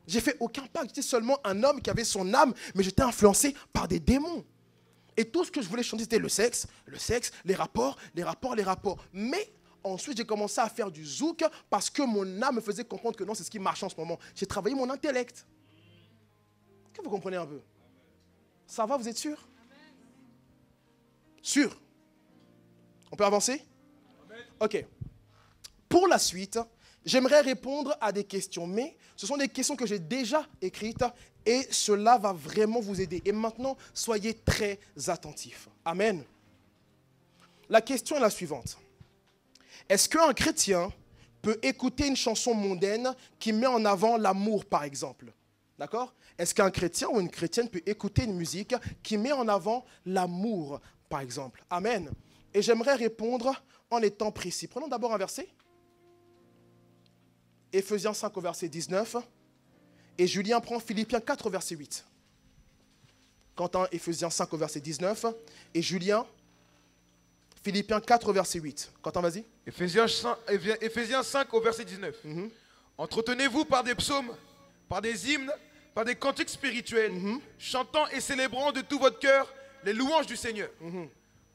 J'ai fait aucun pacte. J'étais seulement un homme qui avait son âme, mais j'étais influencé par des démons. Et tout ce que je voulais chanter, c'était le sexe, le sexe, les rapports, les rapports, les rapports. Mais ensuite, j'ai commencé à faire du zouk parce que mon âme me faisait comprendre que non, c'est ce qui marche en ce moment. J'ai travaillé mon intellect. Que vous comprenez un peu? Ça va, vous êtes sûr? Sûr On peut avancer? Ok. Pour la suite, j'aimerais répondre à des questions, mais ce sont des questions que j'ai déjà écrites et cela va vraiment vous aider. Et maintenant, soyez très attentifs. Amen. La question est la suivante. Est-ce qu'un chrétien peut écouter une chanson mondaine qui met en avant l'amour, par exemple? D'accord? Est-ce qu'un chrétien ou une chrétienne peut écouter une musique qui met en avant l'amour, par exemple? Amen. Et j'aimerais répondre en étant précis. Prenons d'abord un verset. Éphésiens 5 au verset 19. Et Julien prend Philippiens 4 au verset 8. Quentin, Éphésiens 5 au verset 19. Et Julien, Philippiens 4 au verset 8. Quentin, vas-y. Éphésiens 5, au verset 19. Mhm. Entretenez-vous par des psaumes, par des hymnes, par des cantiques spirituels, mhm. chantant et célébrant de tout votre cœur les louanges du Seigneur. Mhm.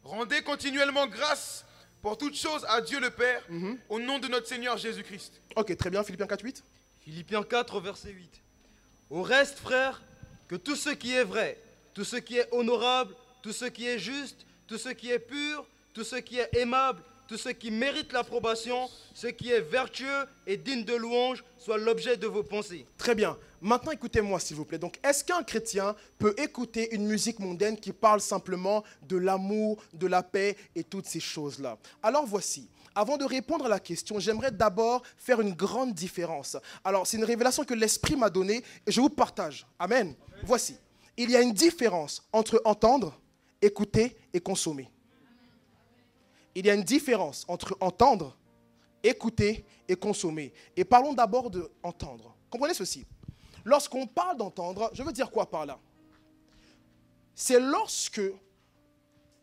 Rendez continuellement grâce pour toutes choses à Dieu le Père, au nom de notre Seigneur Jésus-Christ. Ok, très bien, Philippiens 4, 8. Philippiens 4, verset 8. Au reste, frère, que tout ce qui est vrai, tout ce qui est honorable, tout ce qui est juste, tout ce qui est pur, tout ce qui est aimable, tout ce qui mérite l'approbation, ce qui est vertueux et digne de louange, soit l'objet de vos pensées. Très bien. Maintenant, écoutez-moi, s'il vous plaît. Donc, est-ce qu'un chrétien peut écouter une musique mondaine qui parle simplement de l'amour, de la paix et toutes ces choses-là? Alors, voici. Avant de répondre à la question, j'aimerais d'abord faire une grande différence. Alors, c'est une révélation que l'Esprit m'a donnée et je vous partage. Amen. Voici. Il y a une différence entre entendre, écouter et consommer. Il y a une différence entre entendre, écouter et consommer. Et parlons d'abord de entendre. Comprenez ceci. Lorsqu'on parle d'entendre, je veux dire quoi par là? C'est lorsque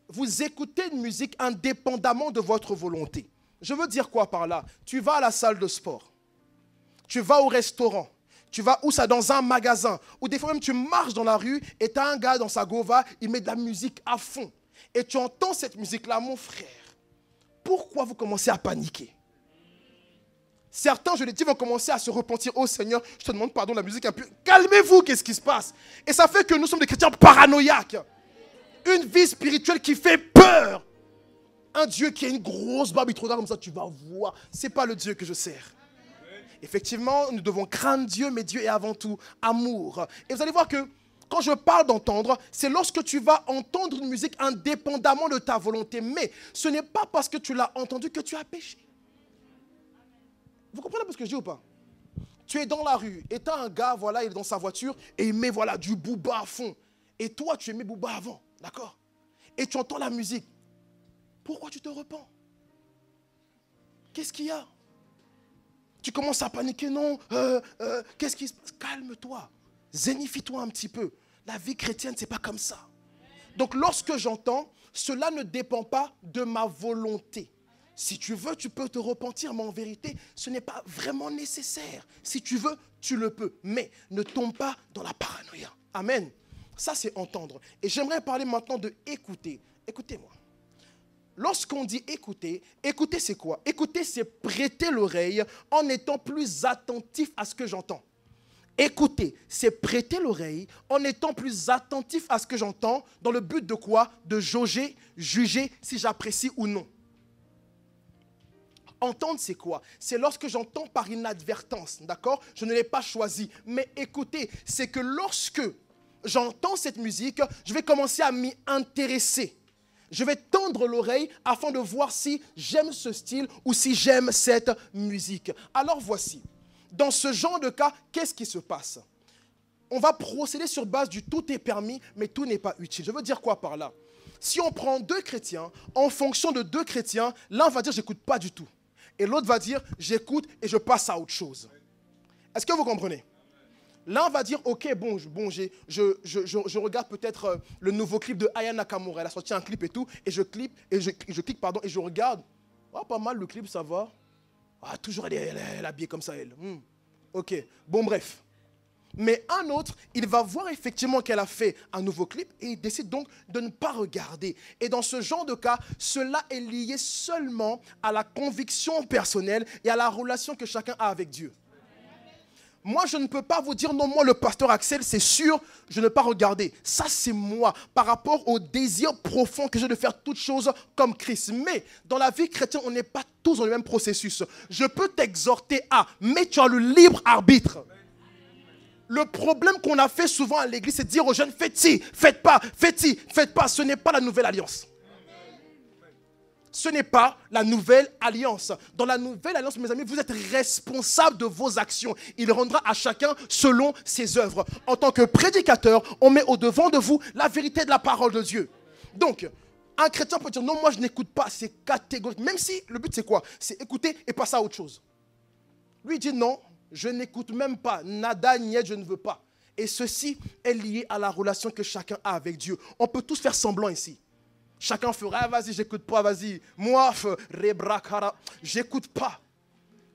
vous écoutez une musique indépendamment de votre volonté. Je veux dire quoi par là? Tu vas à la salle de sport, tu vas au restaurant, tu vas où ça Dans un magasin, ou des fois même tu marches dans la rue et tu as un gars dans sa gova, il met de la musique à fond. Et tu entends cette musique-là, mon frère. Pourquoi vous commencez à paniquer? Certains, je l'ai dit, vont commencer à se repentir. Oh Seigneur, je te demande pardon, la musique peu. Calmez-vous, qu'est-ce qui se passe? Et ça fait que nous sommes des chrétiens paranoïaques. Une vie spirituelle qui fait peur. Un Dieu qui a une grosse barbe, il trop comme ça, tu vas voir. Ce n'est pas le Dieu que je sers. Effectivement, nous devons craindre Dieu, mais Dieu est avant tout amour. Et vous allez voir que quand je parle d'entendre, c'est lorsque tu vas entendre une musique indépendamment de ta volonté. Mais ce n'est pas parce que tu l'as entendu que tu as péché. Vous comprenez ce que je dis ou pas? Tu es dans la rue et tu as un gars, voilà, il est dans sa voiture et il met voilà, du booba à fond. Et toi, tu aimais booba avant, d'accord? Et tu entends la musique. Pourquoi tu te repens? Qu'est-ce qu'il y a? Tu commences à paniquer, non euh, euh, Qu'est-ce qui se passe? Calme-toi. Zénifie-toi un petit peu. La vie chrétienne, ce n'est pas comme ça. Donc lorsque j'entends, cela ne dépend pas de ma volonté. Si tu veux, tu peux te repentir, mais en vérité, ce n'est pas vraiment nécessaire. Si tu veux, tu le peux. Mais ne tombe pas dans la paranoïa. Amen. Ça, c'est entendre. Et j'aimerais parler maintenant de écouter. Écoutez-moi. Lorsqu'on dit écouter, écouter c'est quoi? Écouter c'est prêter l'oreille en étant plus attentif à ce que j'entends. Écouter, c'est prêter l'oreille en étant plus attentif à ce que j'entends dans le but de quoi? De jauger, juger si j'apprécie ou non. Entendre, c'est quoi? C'est lorsque j'entends par inadvertance, d'accord? Je ne l'ai pas choisi. Mais écouter, c'est que lorsque j'entends cette musique, je vais commencer à m'y intéresser je vais tendre l'oreille afin de voir si j'aime ce style ou si j'aime cette musique. Alors voici, dans ce genre de cas, qu'est-ce qui se passe? On va procéder sur base du tout est permis, mais tout n'est pas utile. Je veux dire quoi par là? Si on prend deux chrétiens, en fonction de deux chrétiens, l'un va dire j'écoute pas du tout. Et l'autre va dire j'écoute et je passe à autre chose. Est-ce que vous comprenez? L'un va dire, ok, bon, bon je, je, regarde peut-être euh, le nouveau clip de Aya Nakamura. Elle a sorti un clip et tout, et je clique, et je, clique, pardon, et je regarde. Ah, pas mal le clip, ça va. Ah, toujours elle est, habillée comme ça, elle. Hmm. Ok, bon, bref. Mais un autre, il va voir effectivement qu'elle a fait un nouveau clip et il décide donc de ne pas regarder. Et dans ce genre de cas, cela est lié seulement à la conviction personnelle et à la relation que chacun a avec Dieu. Moi, je ne peux pas vous dire, non, moi, le pasteur Axel, c'est sûr, je ne pas regarder. Ça, c'est moi, par rapport au désir profond que j'ai de faire toutes choses comme Christ. Mais dans la vie chrétienne, on n'est pas tous dans le même processus. Je peux t'exhorter à, mais tu as le libre arbitre. Le problème qu'on a fait souvent à l'église, c'est de dire aux jeunes, faites-ci, faites pas, faites-ci, faites pas. Ce n'est pas la nouvelle alliance ce n'est pas la nouvelle alliance. Dans la nouvelle alliance, mes amis, vous êtes responsable de vos actions. Il rendra à chacun selon ses œuvres. En tant que prédicateur, on met au devant de vous la vérité de la parole de Dieu. Donc, un chrétien peut dire non, moi je n'écoute pas, c'est catégorique. Même si le but c'est quoi? C'est écouter et passer à autre chose. Lui dit non, je n'écoute même pas, nada, niet, je ne veux pas. Et ceci est lié à la relation que chacun a avec Dieu. On peut tous faire semblant ici. Chacun fera, ah, vas-y, j'écoute pas, vas-y. Moi, rebrakara, j'écoute pas.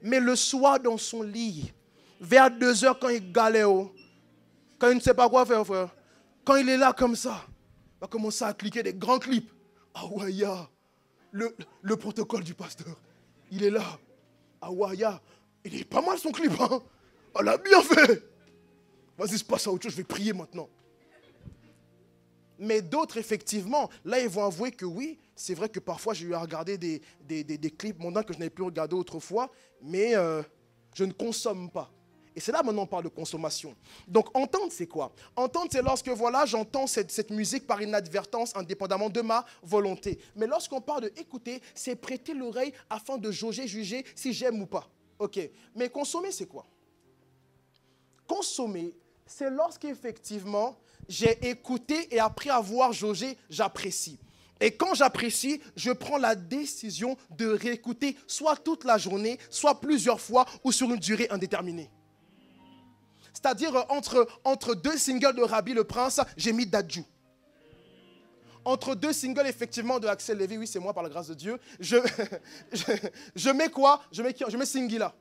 Mais le soir dans son lit, vers deux heures quand il galère, quand il ne sait pas quoi faire, frère, quand il est là comme ça, il va commencer à cliquer des grands clips. Ouais, le, le protocole du pasteur, il est là. Ouais, il est pas mal son clip, hein. Elle a bien fait. Vas-y, se passe à autre chose, je vais prier maintenant. Mais d'autres, effectivement, là, ils vont avouer que oui, c'est vrai que parfois, j'ai eu à regarder des, des, des, clips mondains que je n'avais plus regardé autrefois, mais euh, je ne consomme pas. Et c'est là maintenant on parle de consommation. Donc entendre, c'est quoi? Entendre, c'est lorsque voilà, j'entends cette, cette, musique par inadvertance, indépendamment de ma volonté. Mais lorsqu'on parle de écouter, c'est prêter l'oreille afin de jauger, juger si j'aime ou pas. Ok. Mais consommer, c'est quoi? Consommer, c'est lorsqu'effectivement, j'ai écouté et après avoir jaugé, j'apprécie. Et quand j'apprécie, je prends la décision de réécouter soit toute la journée, soit plusieurs fois ou sur une durée indéterminée. C'est-à-dire euh, entre, entre deux singles de Rabbi le Prince, j'ai mis Dadju. Entre deux singles effectivement de Axel Levy, oui c'est moi par la grâce de Dieu, je, (laughs) je, mets quoi? Je mets, je mets Singila.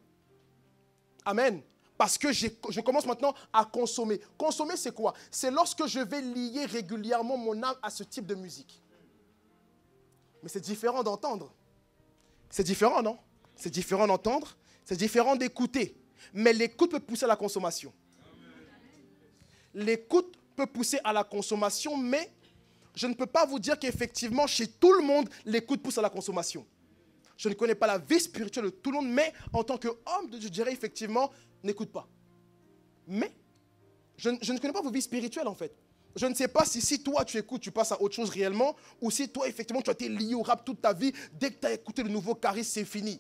Amen. Parce que je commence maintenant à consommer. Consommer, c'est quoi? C'est lorsque je vais lier régulièrement mon âme à ce type de musique. Mais c'est différent d'entendre. C'est différent, non? C'est différent d'entendre, c'est différent d'écouter. Mais l'écoute peut pousser à la consommation. L'écoute peut pousser à la consommation, mais je ne peux pas vous dire qu'effectivement, chez tout le monde, l'écoute pousse à la consommation. Je ne connais pas la vie spirituelle de tout le monde, mais en tant qu'homme, je dirais effectivement, n'écoute pas. Mais je, ne connais pas vos vies spirituelles en fait. Je ne sais pas si, si toi tu écoutes, tu passes à autre chose réellement, ou si toi effectivement tu as été lié au rap toute ta vie, dès que tu as écouté le nouveau Caris, c'est fini.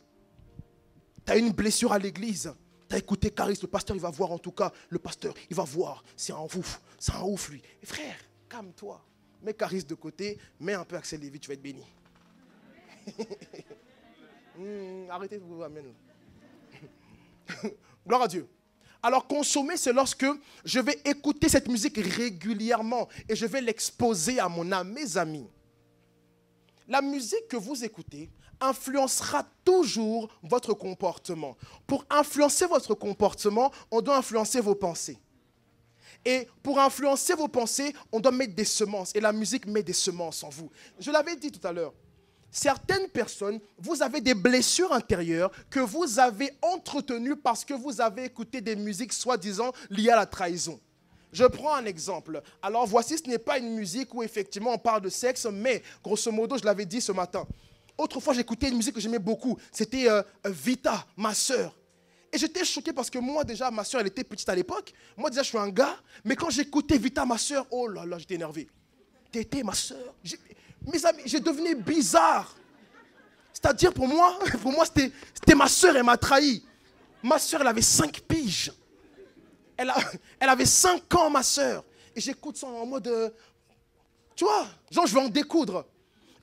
Tu as une blessure à l'église. Tu as écouté Caris, le pasteur il va voir en tout cas, le pasteur il va voir, c'est un ouf, c'est un ouf lui. frère, calme-toi. Mets Caris de côté, mets un peu Axel tu vas être béni. (laughs) Hmm, arrêtez de vous amener. (laughs) Gloire à Dieu. Alors consommer, c'est lorsque je vais écouter cette musique régulièrement et je vais l'exposer à mon âme, mes amis. La musique que vous écoutez influencera toujours votre comportement. Pour influencer votre comportement, on doit influencer vos pensées. Et pour influencer vos pensées, on doit mettre des semences. Et la musique met des semences en vous. Je l'avais dit tout à l'heure certaines personnes, vous avez des blessures intérieures que vous avez entretenues parce que vous avez écouté des musiques soi-disant liées à la trahison. Je prends un exemple. Alors voici, ce n'est pas une musique où effectivement on parle de sexe, mais grosso modo, je l'avais dit ce matin. Autrefois, j'écoutais une musique que j'aimais beaucoup. C'était euh, Vita, ma soeur. Et j'étais choqué parce que moi, déjà, ma soeur, elle était petite à l'époque. Moi, déjà, je suis un gars. Mais quand j'écoutais Vita, ma soeur, oh là là, j'étais énervé. T'étais ma soeur. Mes amis, j'ai devenu bizarre. C'est-à-dire pour moi, (laughs) pour moi c'était ma soeur, elle m'a trahi. Ma soeur, elle avait 5 piges. Elle, (laughs) avait 5 ans, ma soeur. Et j'écoute ça en mode. euh, tu vois, genre, je vais en découdre.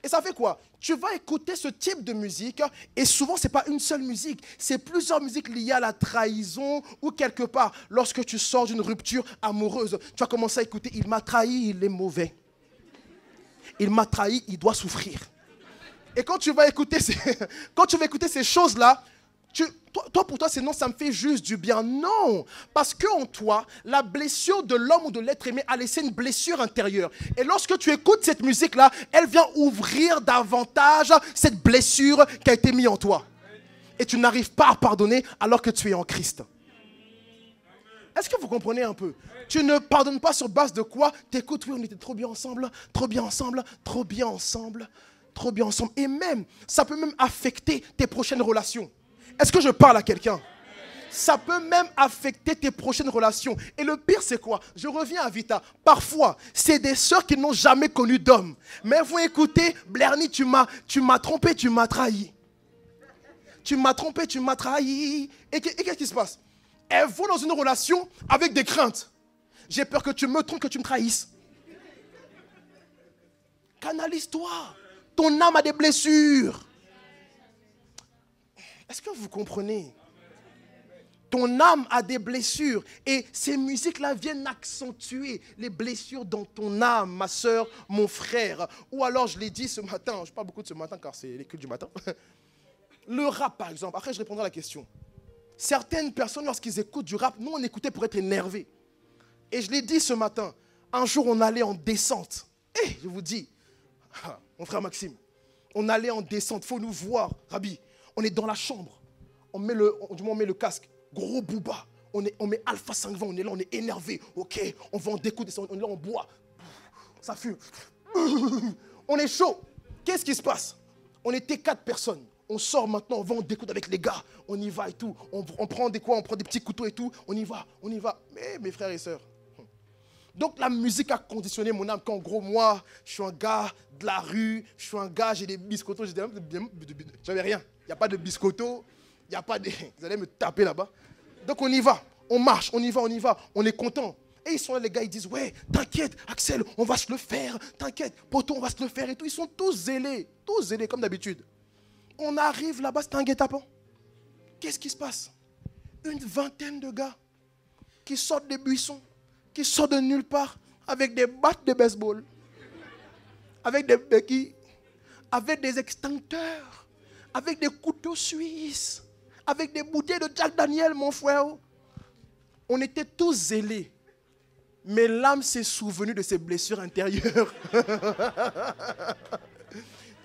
Et ça fait quoi? Tu vas écouter ce type de musique, et souvent, ce n'est pas une seule musique, c'est plusieurs musiques liées à la trahison, ou quelque part, lorsque tu sors d'une rupture amoureuse, tu vas commencer à écouter Il m'a trahi, il est mauvais. Il m'a trahi, il doit souffrir. Et quand tu vas écouter ces, (laughs) quand tu vas écouter ces choses-là, tu- toi, pour toi, c'est non, ça me fait juste du bien. Non, parce que en toi, la blessure de l'homme ou de l'être aimé a laissé une blessure intérieure. Et lorsque tu écoutes cette musique-là, elle vient ouvrir davantage cette blessure qui a été mise en toi. Et tu n'arrives pas à pardonner alors que tu es en Christ. Est-ce que vous comprenez un peu? Tu ne pardonnes pas sur base de quoi? T'écoutes, oui, on était trop bien ensemble, trop bien ensemble, trop bien ensemble, trop bien ensemble. Et même, ça peut même affecter tes prochaines relations. Est-ce que je parle à quelqu'un? Ça peut même affecter tes prochaines relations. Et le pire, c'est quoi? Je reviens à Vita. Parfois, c'est des sœurs qui n'ont jamais connu d'homme. Mais elles vont écouter, Blerny, tu m'as, trompé, tu m'as trahi. Tu m'as trompé, tu m'as trahi. Et qu'est-ce qui se passe? Elles vont dans une relation avec des craintes. J'ai peur que tu me trompes, que tu me trahisses. Canalise-toi. Ton âme a des blessures. Est-ce que vous comprenez? Ton âme a des blessures et ces musiques-là viennent accentuer les blessures dans ton âme, ma soeur, mon frère. Ou alors, je l'ai dit ce matin, je parle beaucoup de ce matin car c'est l'école du matin. (laughs) Le rap, par exemple, après je répondrai à la question. Certaines personnes, lorsqu'ils écoutent du rap, nous on écoutait pour être énervés. Et je l'ai dit ce matin, un jour on allait en descente. Et je vous dis, ah, mon frère Maxime, on allait en descente, faut nous voir. Rabbi, on est dans la chambre, on met le casque, gros booba, on, est, on met Alpha 520, on est là, on est énervé, ok, on va en découdre, on est là, on boit, ça fume, (coughs) on est chaud. Qu'est-ce qui se passe? On était quatre personnes. On sort maintenant, on va en découdre avec les gars, on y va et tout. On, on prend des quoi On prend des petits couteaux et tout. On y va, on y va. Mais mes frères et sœurs, donc la musique a conditionné mon âme. Qu'en gros, moi, je suis un gars de la rue, je suis un gars, j'ai des biscottos. J'avais rien. Il n'y a pas de biscottos, il n'y a pas de... (laughs) Vous allez me taper là-bas. Donc on y va, on marche, on y va, on y va, on est content. Et ils sont là, les gars, ils disent, ouais, t'inquiète, Axel, on va se le faire, t'inquiète, poto, on va se le faire et tout. Ils sont tous zélés, tous zélés comme d'habitude. On arrive là-bas, c'est un guet-apens. Qu'est-ce qui se passe? Une vingtaine de gars qui sortent des buissons, qui sortent de nulle part avec des battes de baseball, avec des béquilles, avec des extincteurs, avec des couteaux suisses, avec des bouteilles de Jack Daniel, mon frère. On était tous zélés. Mais l'âme s'est souvenue de ses blessures intérieures. (laughs)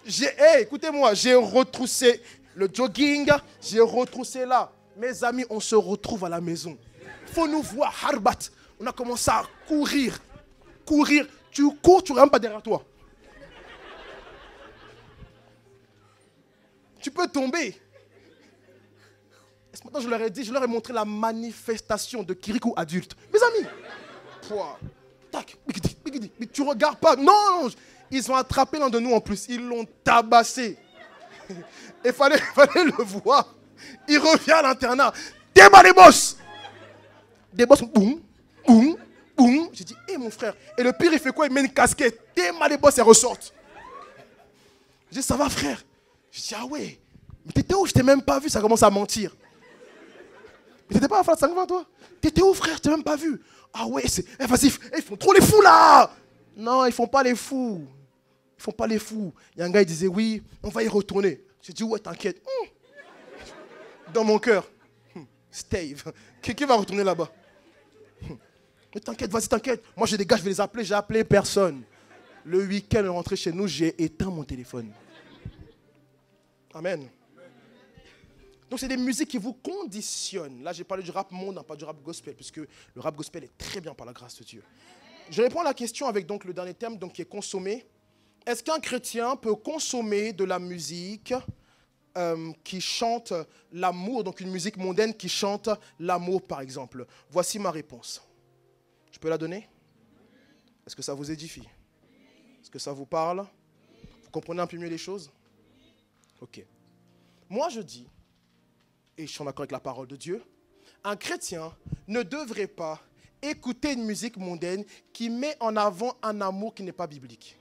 J'ai, hey, écoutez-moi, j'ai retroussé le jogging, j'ai retroussé là. Mes amis, on se retrouve à la maison. Faut nous voir, Harbat. On a commencé à courir. Courir. Tu cours, tu ne rentres pas derrière toi. Tu peux tomber. Et ce matin, je leur ai dit, je leur ai montré la manifestation de Kirikou adulte. Mes amis. Pouah. Tac. Mais tu regardes pas. Non. Ils ont attrapé l'un de nous en plus. Ils l'ont tabassé. (laughs) Il fallait, (laughs) fallait le voir. Il revient à l'internat. Débat des boss. Des boss, boum, boum, boum. J'ai dit, hé mon frère. Et le pire, il fait quoi? Il met une casquette. Débat des boss, elle ressortent. J'ai dit, ça va frère? Je dis, ah ouais. Mais t'étais où? Je t'ai même pas vu. Ça commence à mentir. Mais t'étais pas à Flat 520 toi T'étais où frère? Je t'ai même pas vu. Ah ouais, c'est. Eh, vas-y, eh, ils font trop les fous là Non, ils font pas les fous. Ils font pas les fous. Il y a un gars, il disait, oui, on va y retourner. J'ai dit, ouais, t'inquiète. Hum. Dans mon cœur. Hum, Steve, qui, va retourner là-bas? Hum. Mais t'inquiète, vas-y, t'inquiète. Moi, j'ai des gars, je vais les appeler. J'ai appelé personne. Le week-end, rentré chez nous, j'ai éteint mon téléphone. Amen. Donc, c'est des musiques qui vous conditionnent. Là, j'ai parlé du rap monde, hein, pas du rap gospel, puisque le rap gospel est très bien par la grâce de Dieu. Je réponds à la question avec donc le dernier thème, donc qui est consommé. Est-ce qu'un chrétien peut consommer de la musique euh, qui chante l'amour, donc une musique mondaine qui chante l'amour, par exemple? Voici ma réponse. Je peux la donner? Est-ce que ça vous édifie? Est-ce que ça vous parle? Vous comprenez un peu mieux les choses? Ok. Moi, je dis et je suis en accord avec la parole de Dieu, un chrétien ne devrait pas écouter une musique mondaine qui met en avant un amour qui n'est pas biblique.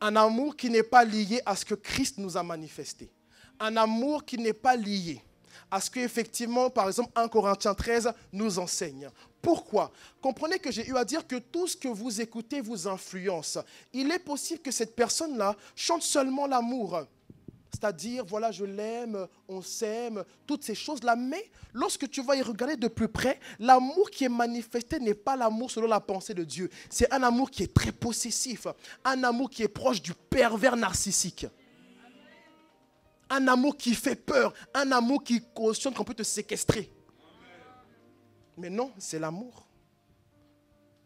Un amour qui n'est pas lié à ce que Christ nous a manifesté. Un amour qui n'est pas lié à ce que, effectivement, par exemple, 1 Corinthiens 13 nous enseigne. Pourquoi? Comprenez que j'ai eu à dire que tout ce que vous écoutez vous influence. Il est possible que cette personne-là chante seulement l'amour. C'est-à-dire, voilà, je l'aime, on s'aime, toutes ces choses-là. Mais lorsque tu vas y regarder de plus près, l'amour qui est manifesté n'est pas l'amour selon la pensée de Dieu. C'est un amour qui est très possessif, un amour qui est proche du pervers narcissique. Un amour qui fait peur, un amour qui cautionne qu'on peut te séquestrer. Mais non, c'est l'amour.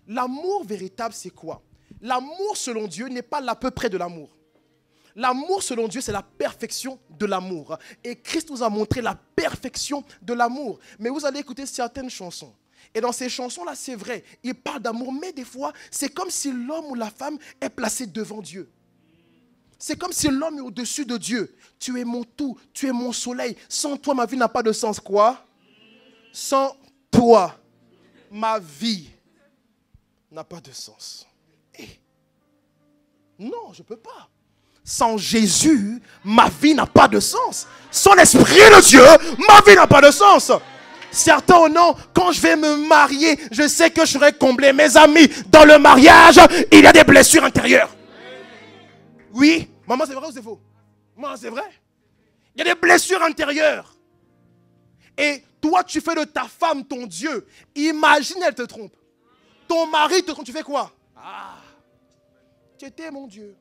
L'amour véritable, c'est quoi? L'amour selon Dieu n'est pas l'à peu près de l'amour. L'amour selon Dieu, c'est la perfection de l'amour. Et Christ nous a montré la perfection de l'amour. Mais vous allez écouter certaines chansons. Et dans ces chansons-là, c'est vrai, il parle d'amour, mais des fois, c'est comme si l'homme ou la femme est placé devant Dieu. C'est comme si l'homme est au-dessus de Dieu. Tu es mon tout, tu es mon soleil. Sans toi, ma vie n'a pas de sens. Quoi? Sans toi, ma vie n'a pas de sens. Et non, je ne peux pas. Sans Jésus, ma vie n'a pas de sens. Sans l'Esprit de Dieu, ma vie n'a pas de sens. Certains ou non, quand je vais me marier, je sais que je serai comblé. Mes amis, dans le mariage, il y a des blessures intérieures. Oui, maman, c'est vrai ou c'est faux? Maman, c'est vrai. Il y a des blessures intérieures. Et toi, tu fais de ta femme ton Dieu. Imagine, elle te trompe. Ton mari te trompe, tu fais quoi? Ah, tu étais mon Dieu.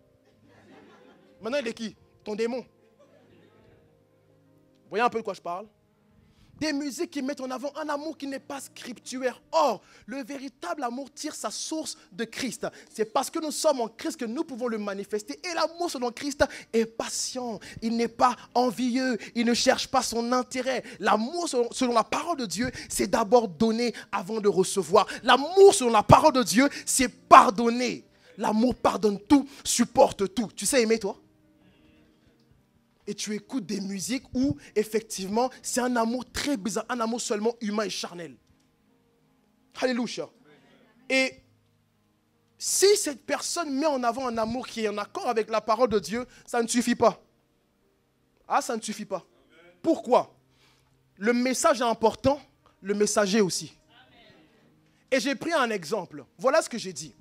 Maintenant, il est qui? Ton démon. Vous voyez un peu de quoi je parle? Des musiques qui mettent en avant un amour qui n'est pas scriptuaire. Or, le véritable amour tire sa source de Christ. C'est parce que nous sommes en Christ que nous pouvons le manifester. Et l'amour selon Christ est patient. Il n'est pas envieux. Il ne cherche pas son intérêt. L'amour selon la parole de Dieu, c'est d'abord donner avant de recevoir. L'amour selon la parole de Dieu, c'est pardonner. L'amour pardonne tout, supporte tout. Tu sais aimer, toi? Et tu écoutes des musiques où, effectivement, c'est un amour très bizarre, un amour seulement humain et charnel. Alléluia. Et si cette personne met en avant un amour qui est en accord avec la parole de Dieu, ça ne suffit pas. Ah, ça ne suffit pas. Pourquoi? Le message est important, le messager aussi. Et j'ai pris un exemple. Voilà ce que j'ai dit.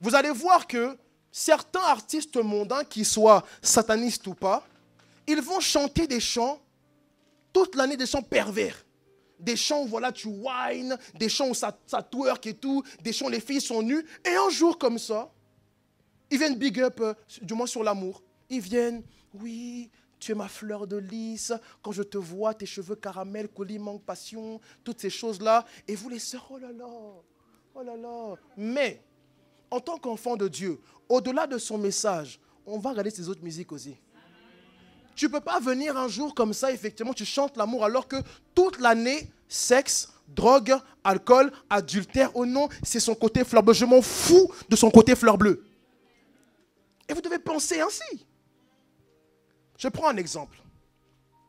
Vous allez voir que certains artistes mondains, qu'ils soient satanistes ou pas, ils vont chanter des chants toute l'année, des chants pervers. Des chants où voilà, tu whines, des chants où ça, ça twerk et tout, des chants où les filles sont nues. Et un jour comme ça, ils viennent big up, euh, du moins sur l'amour. Ils viennent, oui, tu es ma fleur de lys. Quand je te vois, tes cheveux caramel, colis, manque, passion, toutes ces choses-là. Et vous les sœurs, oh là là, oh là là. Mais, en tant qu'enfant de Dieu, au-delà de son message, on va regarder ses autres musiques aussi. Tu ne peux pas venir un jour comme ça, effectivement, tu chantes l'amour alors que toute l'année, sexe, drogue, alcool, adultère, oh non, c'est son côté fleur bleue. Je m'en fous de son côté fleur bleue. Et vous devez penser ainsi. Je prends un exemple.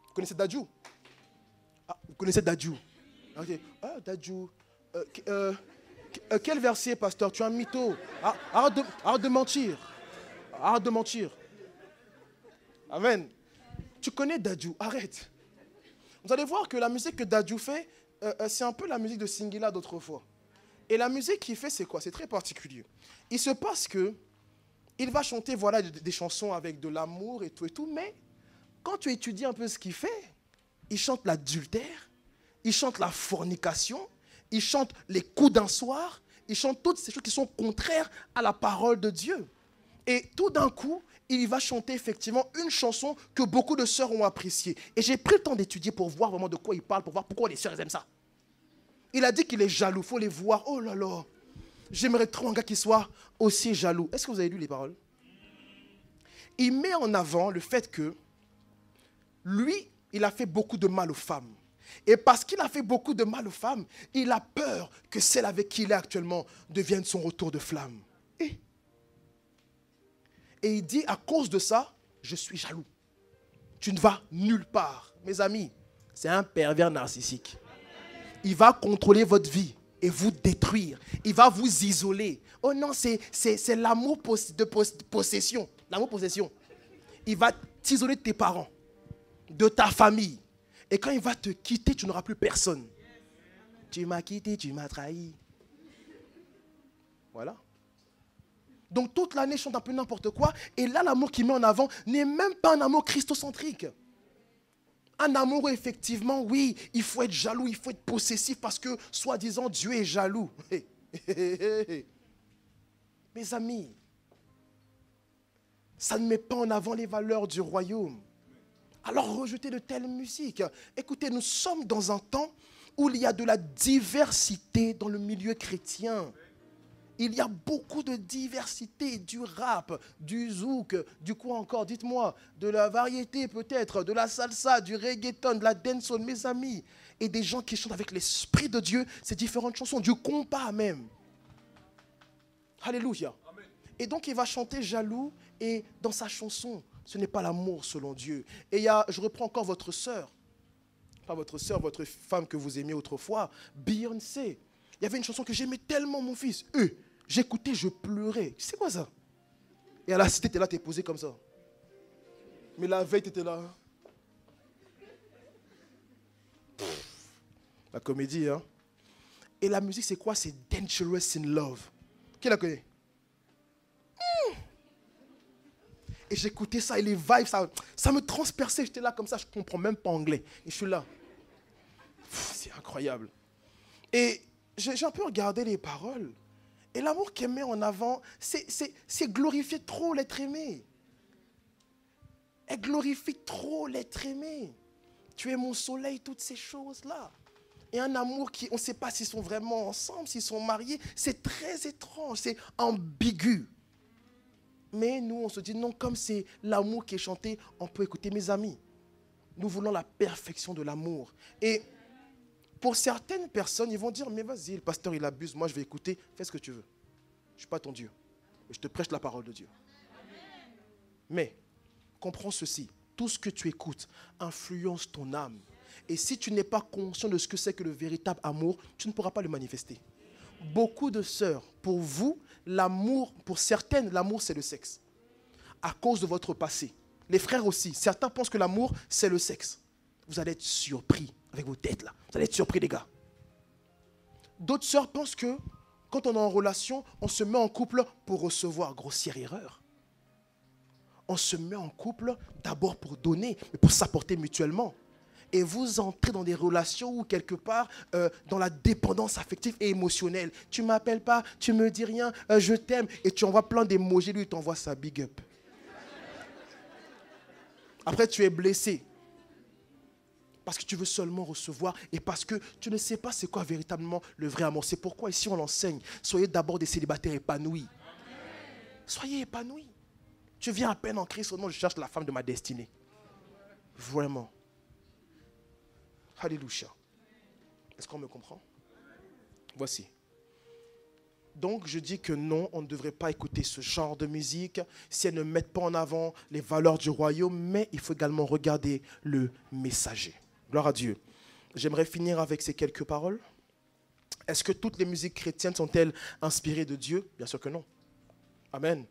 Vous connaissez Dadju? Ah, Vous connaissez Dadju? Ah, Dadju. Euh, euh, euh, quel verset, pasteur? Tu es un mytho. Ah, arrête, de, arrête de mentir. Arrête de mentir. Amen. Tu connais Dadju, arrête. Vous allez voir que la musique que Dadju fait, euh, euh, c'est un peu la musique de Singila d'autrefois. Et la musique qu'il fait, c'est quoi? C'est très particulier. Il se passe que il va chanter voilà des, chansons avec de l'amour et tout et tout, mais quand tu étudies un peu ce qu'il fait, il chante l'adultère, il chante la fornication, il chante les coups d'un soir, il chante toutes ces choses qui sont contraires à la parole de Dieu. Et tout d'un coup, il va chanter effectivement une chanson que beaucoup de sœurs ont appréciée. Et j'ai pris le temps d'étudier pour voir vraiment de quoi il parle, pour voir pourquoi les sœurs aiment ça. Il a dit qu'il est jaloux, faut les voir. Oh là là, j'aimerais trop un gars qui soit aussi jaloux. Est-ce que vous avez lu les paroles? Il met en avant le fait que lui, il a fait beaucoup de mal aux femmes. Et parce qu'il a fait beaucoup de mal aux femmes, il a peur que celle avec qui il est actuellement devienne son retour de flamme. Et il dit, à cause de ça, je suis jaloux. tu ne vas nulle part. Mes amis, c'est un pervers narcissique. Il va contrôler votre vie et vous détruire. Il va vous isoler. Oh non, c'est, l'amour de possession. L'amour possession. Il va t'isoler de tes parents, de ta famille. Et quand il va te quitter, tu n'auras plus personne. Tu m'as quitté, tu m'as trahi. Voilà. Donc toute l'année, chante un peu n'importe quoi. Et là, l'amour qu'il met en avant n'est même pas un amour christocentrique. Un amour où effectivement, oui, il faut être jaloux, il faut être possessif parce que, soi-disant, Dieu est jaloux. (laughs) Mes amis, ça ne met pas en avant les valeurs du royaume. Alors rejetez de telles musiques. Écoutez, nous sommes dans un temps où il y a de la diversité dans le milieu chrétien. Il y a beaucoup de diversité, du rap, du zouk, du quoi encore, dites-moi, de la variété peut-être, de la salsa, du reggaeton, de la dancehall, mes amis, et des gens qui chantent avec l'Esprit de Dieu ces différentes chansons, du compas même. Alléluia. Et donc il va chanter jaloux et dans sa chanson, ce n'est pas l'amour selon Dieu. Et il y a, je reprends encore votre sœur, pas votre sœur, votre femme que vous aimiez autrefois, Beyoncé. Il y avait une chanson que j'aimais tellement, mon fils. Eux, J'écoutais, je pleurais. C'est quoi ça? Et à la cité, tu es là, tu es posé comme ça. Mais la veille, tu étais là. la comédie, hein. Et la musique, c'est quoi? C'est Dangerous in Love. Qui la connaît? Hmm. Et j'écoutais ça et les vibes, ça, ça me transperçait. J'étais là comme ça, je comprends même pas anglais. Et je suis là. C'est incroyable. Et j'ai un peu regardé les paroles. Et l'amour qu'elle met en avant, c'est glorifier trop l'être aimé. Elle glorifie trop l'être aimé. Tu es mon soleil, toutes ces choses-là. Et un amour qui, on ne sait pas s'ils sont vraiment ensemble, s'ils sont mariés. C'est très étrange, c'est ambigu. Mais nous, on se dit non, comme c'est l'amour qui est chanté, on peut écouter mes amis. Nous voulons la perfection de l'amour. Et pour certaines personnes, ils vont dire, mais vas-y, le pasteur, il abuse, moi je vais écouter, fais ce que tu veux. Je ne suis pas ton Dieu. Je te prêche la parole de Dieu. Mais, comprends ceci, tout ce que tu écoutes influence ton âme. Et si tu n'es pas conscient de ce que c'est que le véritable amour, tu ne pourras pas le manifester. Beaucoup de sœurs, pour vous, l'amour, pour certaines, l'amour c'est le sexe. À cause de votre passé. Les frères aussi, certains pensent que l'amour c'est le sexe. Vous allez être surpris avec vos têtes là. Vous allez être surpris, les gars. D'autres sœurs pensent que quand on est en relation, on se met en couple pour recevoir. Grossière erreur. On se met en couple d'abord pour donner, mais pour s'apporter mutuellement. Et vous entrez dans des relations où quelque part, euh, dans la dépendance affective et émotionnelle, tu m'appelles pas, tu me dis rien, euh, je t'aime, et tu envoies plein d'émojis, lui il t'envoie sa big up. Après, tu es blessé parce que tu veux seulement recevoir et parce que tu ne sais pas c'est quoi véritablement le vrai amour. C'est pourquoi ici on l'enseigne. Soyez d'abord des célibataires épanouis. Soyez épanouis. Tu viens à peine en Christ, non, je cherche la femme de ma destinée. Vraiment. Alléluia. Est-ce qu'on me comprend? Voici. Donc je dis que non, on ne devrait pas écouter ce genre de musique si elle ne met pas en avant les valeurs du royaume, mais il faut également regarder le messager. Gloire à Dieu. J'aimerais finir avec ces quelques paroles. Est-ce que toutes les musiques chrétiennes sont-elles inspirées de Dieu? Bien sûr que non. Amen.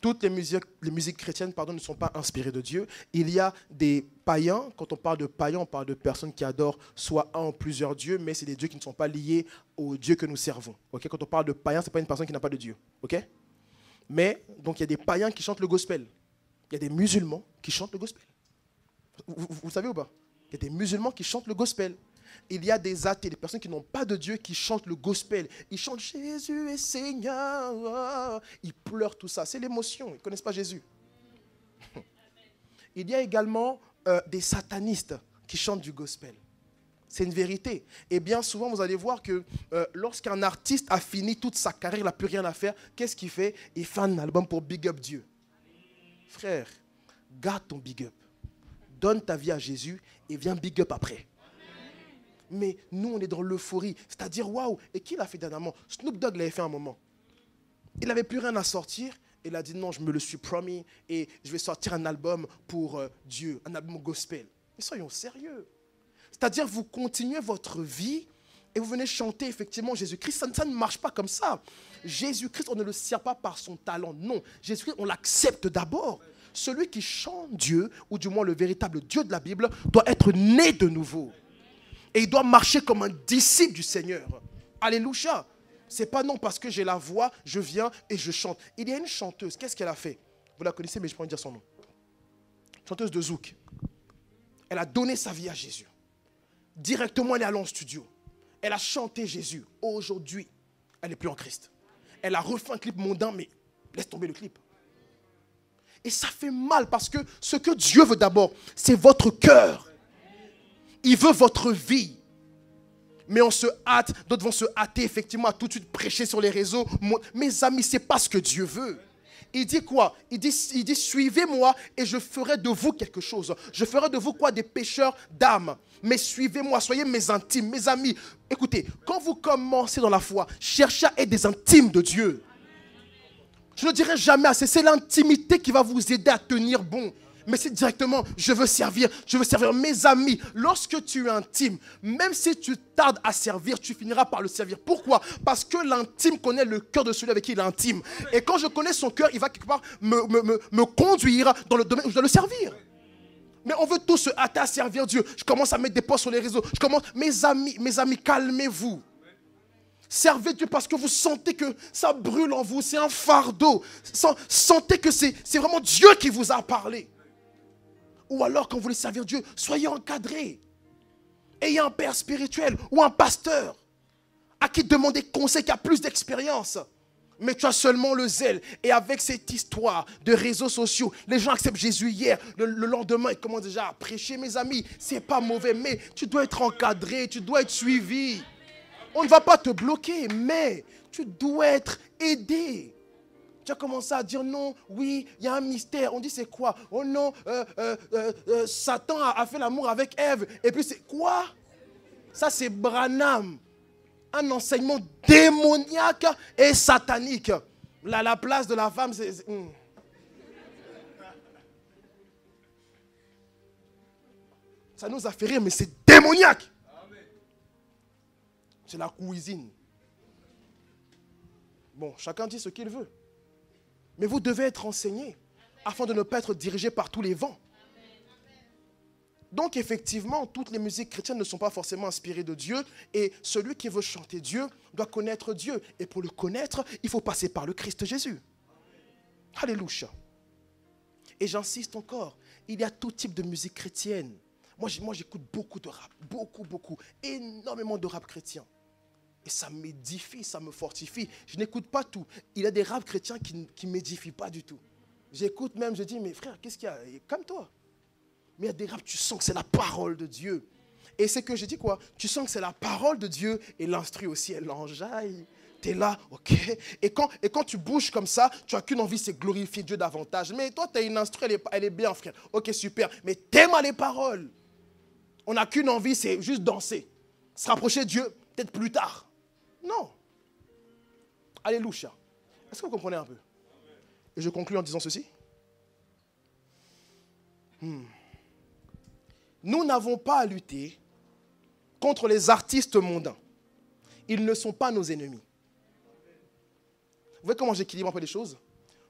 Toutes les musiques, les musiques chrétiennes pardon, ne sont pas inspirées de Dieu. Il y a des païens. Quand on parle de païens, on parle de personnes qui adorent soit un ou plusieurs dieux, mais c'est des dieux qui ne sont pas liés au Dieu que nous servons. Quand on parle de païen, ce n'est pas une personne qui n'a pas de Dieu. Ok? Mais, donc il y a des païens qui chantent le gospel. Il y a des musulmans qui chantent le gospel. vous savez ou pas? Il y a des musulmans qui chantent le gospel. Il y a des athées, des personnes qui n'ont pas de Dieu qui chantent le gospel. Ils chantent Jésus est Seigneur. Ils pleurent tout ça. C'est l'émotion. Ils ne connaissent pas Jésus. (laughs) Il y a également euh, des satanistes qui chantent du gospel. C'est une vérité. Et bien souvent, vous allez voir que euh, lorsqu'un artiste a fini toute sa carrière, il n'a plus rien à faire, qu'est-ce qu'il fait? Il fait un album pour big up Dieu. Frère, garde ton big up donne ta vie à Jésus et viens big up après. Mais nous, on est dans l'euphorie. C'est-à-dire, waouh, et qui l'a fait dernièrement? Snoop Dogg l'avait fait un moment. Il n'avait plus rien à sortir Il a dit non, je me le suis promis et je vais sortir un album pour euh, Dieu, un album gospel. Mais soyons sérieux. C'est-à-dire, vous continuez votre vie et vous venez chanter effectivement Jésus-Christ. Ça, ça, ne marche pas comme ça. Jésus-Christ, on ne le sert pas par son talent. Non, Jésus-Christ, on l'accepte d'abord. Celui qui chante Dieu, ou du moins le véritable Dieu de la Bible, doit être né de nouveau. Et il doit marcher comme un disciple du Seigneur. Alléluia. C'est pas non parce que j'ai la voix, je viens et je chante. Il y a une chanteuse, qu'est-ce qu'elle a fait? Vous la connaissez, mais je peux dire son nom. Chanteuse de Zouk. Elle a donné sa vie à Jésus. Directement, elle est allée en studio. Elle a chanté Jésus. Aujourd'hui, elle n'est plus en Christ. Elle a refait un clip mondain, mais laisse tomber le clip. Et ça fait mal parce que ce que Dieu veut d'abord, c'est votre cœur. Il veut votre vie. Mais on se hâte, d'autres vont se hâter effectivement à tout de suite prêcher sur les réseaux. Mes amis, c'est pas ce que Dieu veut. Il dit quoi? Il dit, il dit suivez-moi et je ferai de vous quelque chose. Je ferai de vous quoi? Des pécheurs d'âme. Mais suivez-moi, soyez mes intimes, mes amis. Écoutez, quand vous commencez dans la foi, cherchez à être des intimes de Dieu. Je ne dirai jamais assez, c'est l'intimité qui va vous aider à tenir bon mais c'est directement, je veux servir, je veux servir mes amis. Lorsque tu es intime, même si tu tardes à servir, tu finiras par le servir. Pourquoi? Parce que l'intime connaît le cœur de celui avec qui il est intime. Et quand je connais son cœur, il va quelque part me, me, me, conduire dans le domaine où je dois le servir. Mais on veut tous se hâter à servir Dieu. Je commence à mettre des posts sur les réseaux. Je commence, mes amis, mes amis, calmez-vous. Servez Dieu parce que vous sentez que ça brûle en vous, c'est un fardeau. Sentez que c'est vraiment Dieu qui vous a parlé. Ou alors, quand vous voulez servir Dieu, soyez encadrés. Ayez un père spirituel ou un pasteur à qui demander conseil, qui a plus d'expérience. Mais tu as seulement le zèle. Et avec cette histoire de réseaux sociaux, les gens acceptent Jésus hier, le, lendemain, ils commencent déjà à prêcher, mes amis. C'est pas mauvais, mais tu dois être encadré, tu dois être suivi. On ne va pas te bloquer, mais tu dois être aidé. Tu as commencé à dire non, oui, il y a un mystère. On dit c'est quoi? Oh non, euh, euh, euh, Satan a, fait l'amour avec Ève. Et puis c'est quoi? Ça c'est Branham. Un enseignement démoniaque et satanique. La place de la femme, c'est... Hmm. Ça nous a fait rire, mais c'est démoniaque. C'est la cuisine. Bon, chacun dit ce qu'il veut. Mais vous devez être enseigné afin de ne pas être dirigé par tous les vents. Donc effectivement, toutes les musiques chrétiennes ne sont pas forcément inspirées de Dieu et celui qui veut chanter Dieu doit connaître Dieu. Et pour le connaître, il faut passer par le Christ Jésus. Alléluia. Et j'insiste encore, il y a tout type de musique chrétienne. Moi, j'écoute beaucoup de rap, beaucoup, beaucoup, énormément de rap chrétien. Et ça m'édifie, ça me fortifie. Je n'écoute pas tout. Il y a des raps chrétiens qui ne m'édifient pas du tout. J'écoute même, je dis, mais frère, qu'est-ce qu'il y a? Comme toi. Mais il y a des raps, tu sens que c'est la parole de Dieu. Et c'est que je dis quoi? Tu sens que c'est la parole de Dieu et l'instru aussi, elle enjaille. Tu es là, ok. Et quand, tu bouges comme ça, tu n'as qu'une envie, c'est glorifier Dieu davantage. Mais toi, tu as une instru, elle elle est bien, frère. Ok, super. Mais t'aimes les paroles. On n'a qu'une envie, c'est juste danser. Se rapprocher de Dieu, peut-être plus tard. Non. Alléluia. Est-ce que vous comprenez un peu? Et je conclue en disant ceci. Hmm. Nous n'avons pas à lutter contre les artistes mondains. Ils ne sont pas nos ennemis. Vous voyez comment j'équilibre un peu les choses?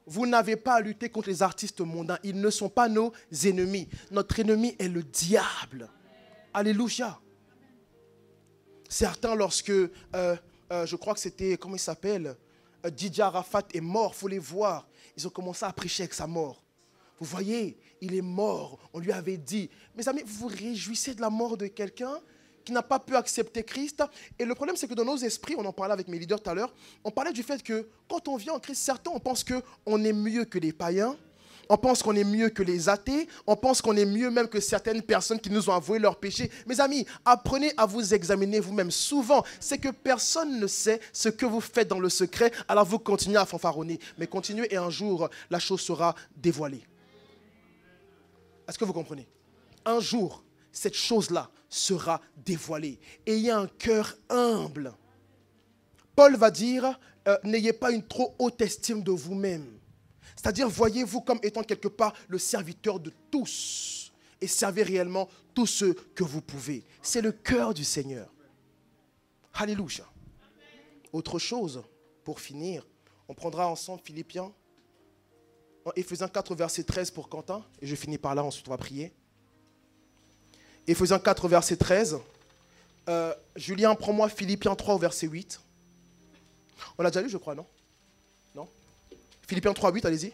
Vous n'avez pas à lutter contre les artistes mondains. Ils ne sont pas nos ennemis. Notre ennemi est le diable. Alléluia. Certains, lorsque euh, euh, je crois que c'était, comment il s'appelle? Euh, Didier Arafat est mort, faut les voir. Ils ont commencé à prêcher avec sa mort. Vous voyez, il est mort. On lui avait dit, mes amis, vous vous réjouissez de la mort de quelqu'un qui n'a pas pu accepter Christ? Et le problème, c'est que dans nos esprits, on en parlait avec mes leaders tout à l'heure, on parlait du fait que quand on vient en Christ, certains, on pense qu'on est mieux que les païens, on pense qu'on est mieux que les athées. On pense qu'on est mieux même que certaines personnes qui nous ont avoué leurs péchés. Mes amis, apprenez à vous examiner vous-même. Souvent, c'est que personne ne sait ce que vous faites dans le secret. Alors vous continuez à fanfaronner. Mais continuez et un jour, la chose sera dévoilée. Est-ce que vous comprenez? Un jour, cette chose-là sera dévoilée. Ayez un cœur humble. Paul va dire, euh, n'ayez pas une trop haute estime de vous-même. C'est-à-dire, voyez-vous comme étant quelque part le serviteur de tous et servez réellement tous ceux que vous pouvez. C'est le cœur du Seigneur. Alléluia. Autre chose, pour finir, on prendra ensemble Philippiens, en Éphésiens 4, verset 13 pour Quentin, et je finis par là, ensuite on va prier. Éphésiens 4, verset 13. Euh, Julien, prends-moi Philippiens 3 verset 8. On l'a déjà lu, je crois, Non? Philippiens 3, 8, allez-y.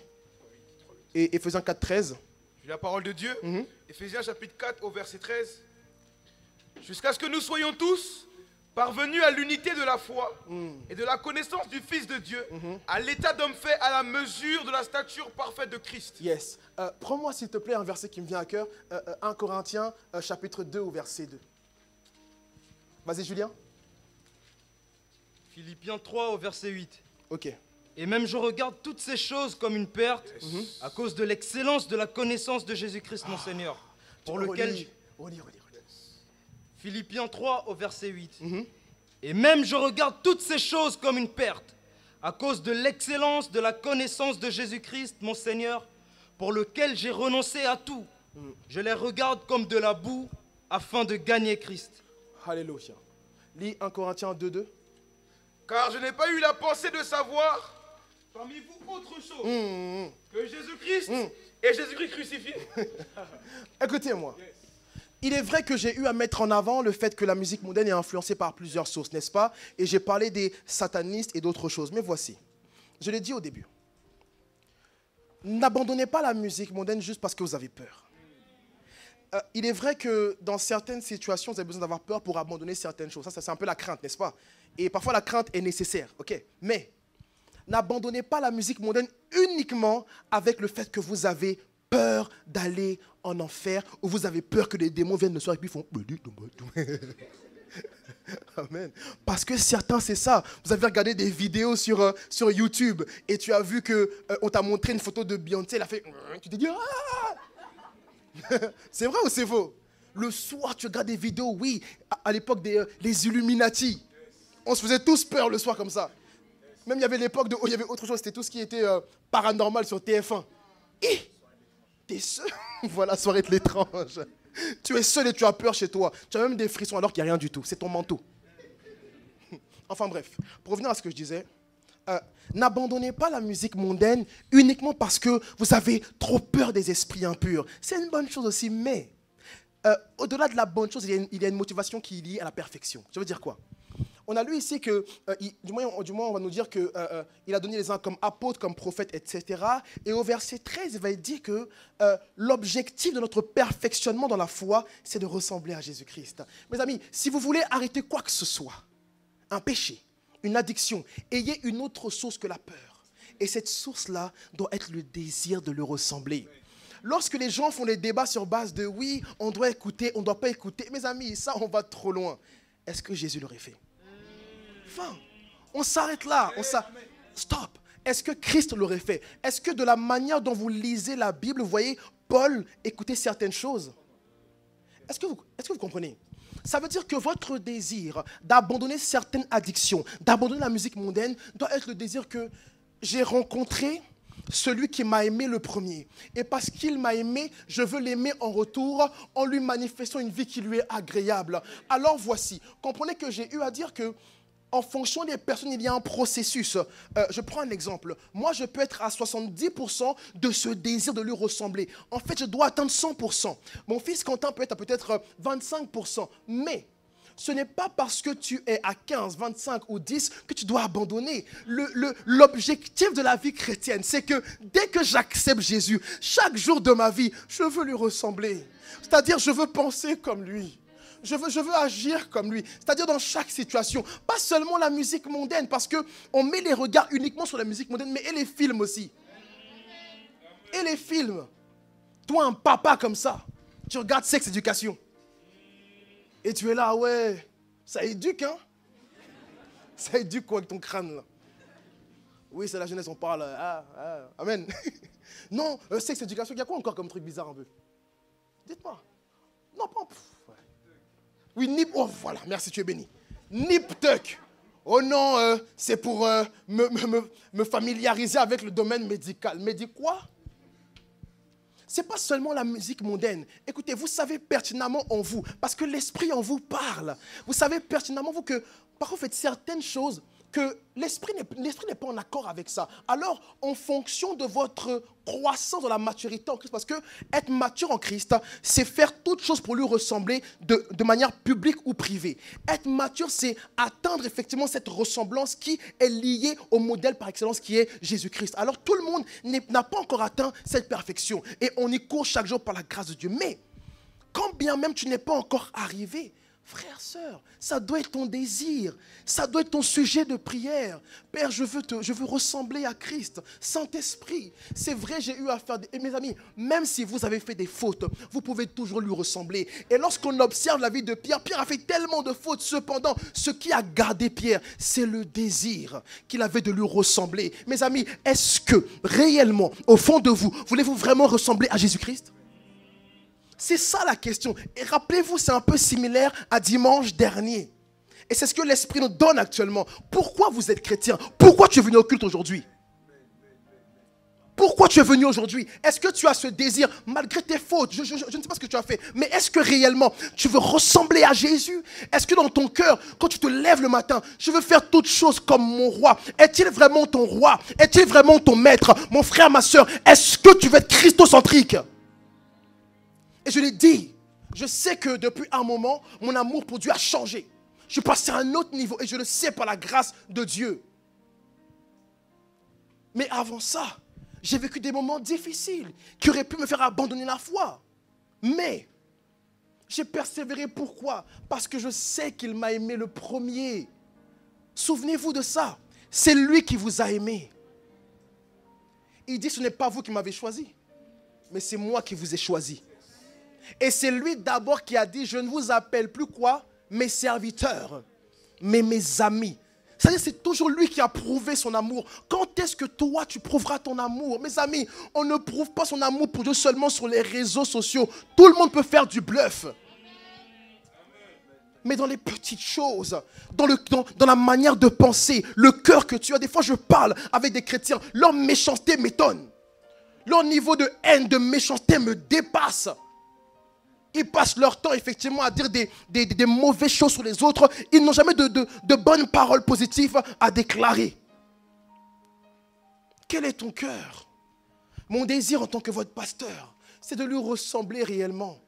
Et Ephésiens 4, 13. Je la parole de Dieu. Mhm. Éphésiens chapitre 4 au verset 13. Jusqu'à ce que nous soyons tous parvenus à l'unité de la foi Mhm. et de la connaissance du Fils de Dieu, à l'état d'homme fait à la mesure de la stature parfaite de Christ. Yes. Euh, Prends-moi, s'il te plaît, un verset qui me vient à cœur. Euh, euh, 1 Corinthiens, euh, chapitre 2, au verset 2. Vas-y, Julien. Philippiens 3 au verset 8. Ok. Et même je regarde toutes ces choses comme une perte à cause de l'excellence de la connaissance de Jésus-Christ mon Seigneur. Pour lequel... Relis, relis, relis, relis. Philippiens 3 au verset 8. Mhm. Et même je regarde toutes ces choses comme une perte à cause de l'excellence de la connaissance de Jésus-Christ mon Seigneur, pour lequel j'ai renoncé à tout. Je les regarde comme de la boue afin de gagner Christ. Alléluia. Lis 1 Corinthiens 2, 2. Car je n'ai pas eu la pensée de savoir parmi vous autre chose Hum, hum. que Jésus-Christ et Jésus-Christ crucifié. (laughs) Écoutez-moi. Il est vrai que j'ai eu à mettre en avant le fait que la musique mondaine est influencée par plusieurs sources, n'est-ce pas? Et j'ai parlé des satanistes et d'autres choses. Mais voici, je l'ai dit au début. N'abandonnez pas la musique mondaine juste parce que vous avez peur. Euh, il est vrai que dans certaines situations, vous avez besoin d'avoir peur pour abandonner certaines choses. Ça, ça, c'est un peu la crainte, n'est-ce pas? Et parfois, la crainte est nécessaire, ok? Mais n'abandonnez pas la musique mondaine uniquement avec le fait que vous avez peur d'aller en enfer ou vous avez peur que les démons viennent le soir et puis font (laughs) Amen. Parce que certains, c'est ça. Vous avez regardé des vidéos sur, euh, YouTube et tu as vu que euh, on t'a montré une photo de Beyoncé, elle a fait. Tu t'es dit Ah (laughs) C'est vrai ou c'est faux? Le soir, tu regardes des vidéos, oui, à, l'époque des euh, Illuminati. On se faisait tous peur le soir comme ça. Même il y avait l'époque de. oh, il y avait autre chose, c'était tout ce qui était euh, paranormal sur TF1. Et t'es seul? (laughs) voilà, soirée de l'étrange. Tu es seul et tu as peur chez toi. Tu as même des frissons alors qu'il n'y a rien du tout. C'est ton manteau. (laughs) Enfin bref, pour revenir à ce que je disais, euh, n'abandonnez pas la musique mondaine uniquement parce que vous avez trop peur des esprits impurs. C'est une bonne chose aussi, mais euh, au-delà de la bonne chose, il y, a une, il y a une motivation qui est liée à la perfection. Je veux dire quoi? On a lu ici que, euh, du, moins, on- va nous dire qu'il il a donné les uns comme apôtres, comme prophètes, etc. Et au verset 13, il va dit que euh, l'objectif de notre perfectionnement dans la foi, c'est de ressembler à Jésus-Christ. Mes amis, si vous voulez arrêter quoi que ce soit, un péché, une addiction, ayez une autre source que la peur. Et cette source-là doit être le désir de le ressembler. Lorsque les gens font des débats sur base de oui, on doit écouter, on ne doit pas écouter, mes amis, ça, on va trop loin. Est-ce que Jésus l'aurait fait? Fin. On s'arrête là. On Stop. Est-ce que Christ l'aurait fait? Est-ce que de la manière dont vous lisez la Bible, vous voyez Paul écouter certaines choses? Est-ce que, que vous comprenez? Ça veut dire que votre désir d'abandonner certaines addictions, d'abandonner la musique mondaine, doit être le désir que j'ai rencontré celui qui m'a aimé le premier. Et parce qu'il m'a aimé, je veux l'aimer en retour en lui manifestant une vie qui lui est agréable. Alors voici, comprenez que j'ai eu à dire que en fonction des personnes, il y a un processus. Euh, je prends un exemple. Moi, je peux être à 70% de ce désir de lui ressembler. En fait, je dois atteindre 100%. Mon fils Quentin peut être à peut-être euh, 25%. Mais ce n'est pas parce que tu es à 15, 25 ou 10 que tu dois abandonner. Le- le- L'objectif de la vie chrétienne, c'est que dès que j'accepte Jésus, chaque jour de ma vie, je veux lui ressembler. C'est-à-dire, je veux penser comme lui. Je veux, je veux agir comme lui. C'est-à-dire dans chaque situation. Pas seulement la musique mondaine, parce qu'on met les regards uniquement sur la musique mondaine, mais et les films aussi. Et les films. Toi, un papa comme ça, tu regardes Sex Éducation. Et tu es là, ouais, ça éduque, hein Ça éduque quoi avec ton crâne, là? Oui, c'est la jeunesse, on parle. Ah, ah, amen. (laughs) non, euh, Sex Éducation, il y a quoi encore comme truc bizarre un peu? Dites-moi. Non, pas. Oui, Nip. Oh, voilà, merci, tu es béni. Nip Tuck. Oh non, euh, c'est pour euh, me, me- me familiariser avec le domaine médical. Mais dis quoi? C'est pas seulement la musique mondaine. Écoutez, vous savez pertinemment en vous, parce que l'esprit en vous parle. Vous savez pertinemment vous que parfois vous faites certaines choses que l'esprit n'est pas en accord avec ça. Alors, en fonction de votre croissance dans la maturité en Christ, parce que être mature en Christ, c'est faire toutes choses pour lui ressembler de, de manière publique ou privée. Être mature, c'est atteindre effectivement cette ressemblance qui est liée au modèle par excellence qui est Jésus-Christ. Alors, tout le monde n'a pas encore atteint cette perfection et on y court chaque jour par la grâce de Dieu. Mais, quand bien même tu n'es pas encore arrivé, frère, sœur, ça doit être ton désir, ça doit être ton sujet de prière. Père, je veux, te, ressembler à Christ. Saint-Esprit, c'est vrai, j'ai eu à faire des... Et mes amis, même si vous avez fait des fautes, vous pouvez toujours lui ressembler. Et lorsqu'on observe la vie de Pierre, Pierre a fait tellement de fautes. Cependant, ce qui a gardé Pierre, c'est le désir qu'il avait de lui ressembler. Mes amis, est-ce que réellement, au fond de vous, voulez-vous vraiment ressembler à Jésus-Christ? C'est ça la question. Et rappelez-vous, c'est un peu similaire à dimanche dernier. Et c'est ce que l'Esprit nous donne actuellement. Pourquoi vous êtes chrétien? Pourquoi tu es venu au culte aujourd'hui? Pourquoi tu es venu aujourd'hui? Est-ce que tu as ce désir, malgré tes fautes? Je, ne sais pas ce que tu as fait, mais est-ce que réellement tu veux ressembler à Jésus? Est-ce que dans ton cœur, quand tu te lèves le matin, je veux faire toutes choses comme mon roi? Est-il vraiment ton roi? Est-il vraiment ton maître? Mon frère, ma soeur, est-ce que tu veux être christocentrique? Et je l'ai dit, je sais que depuis un moment, mon amour pour Dieu a changé. Je suis passé à un autre niveau et je le sais par la grâce de Dieu. Mais avant ça, j'ai vécu des moments difficiles qui auraient pu me faire abandonner la foi. Mais j'ai persévéré. Pourquoi? Parce que je sais qu'il m'a aimé le premier. Souvenez-vous de ça. C'est lui qui vous a aimé. Il dit, ce n'est pas vous qui m'avez choisi, mais c'est moi qui vous ai choisi. Et c'est lui d'abord qui a dit, je ne vous appelle plus quoi? Mes serviteurs, mais mes amis. C'est-à-dire, c'est toujours lui qui a prouvé son amour. Quand est-ce que toi, tu prouveras ton amour? Mes amis, on ne prouve pas son amour pour Dieu seulement sur les réseaux sociaux. Tout le monde peut faire du bluff. Mais dans les petites choses, dans, dans la manière de penser, le cœur que tu as. Des fois, je parle avec des chrétiens, leur méchanceté m'étonne. Leur niveau de haine, de méchanceté me dépasse. Ils passent leur temps effectivement à dire des, mauvaises choses sur les autres. Ils n'ont jamais de bonnes paroles positives à déclarer. Quel est ton cœur? Mon désir en tant que votre pasteur, c'est de lui ressembler réellement.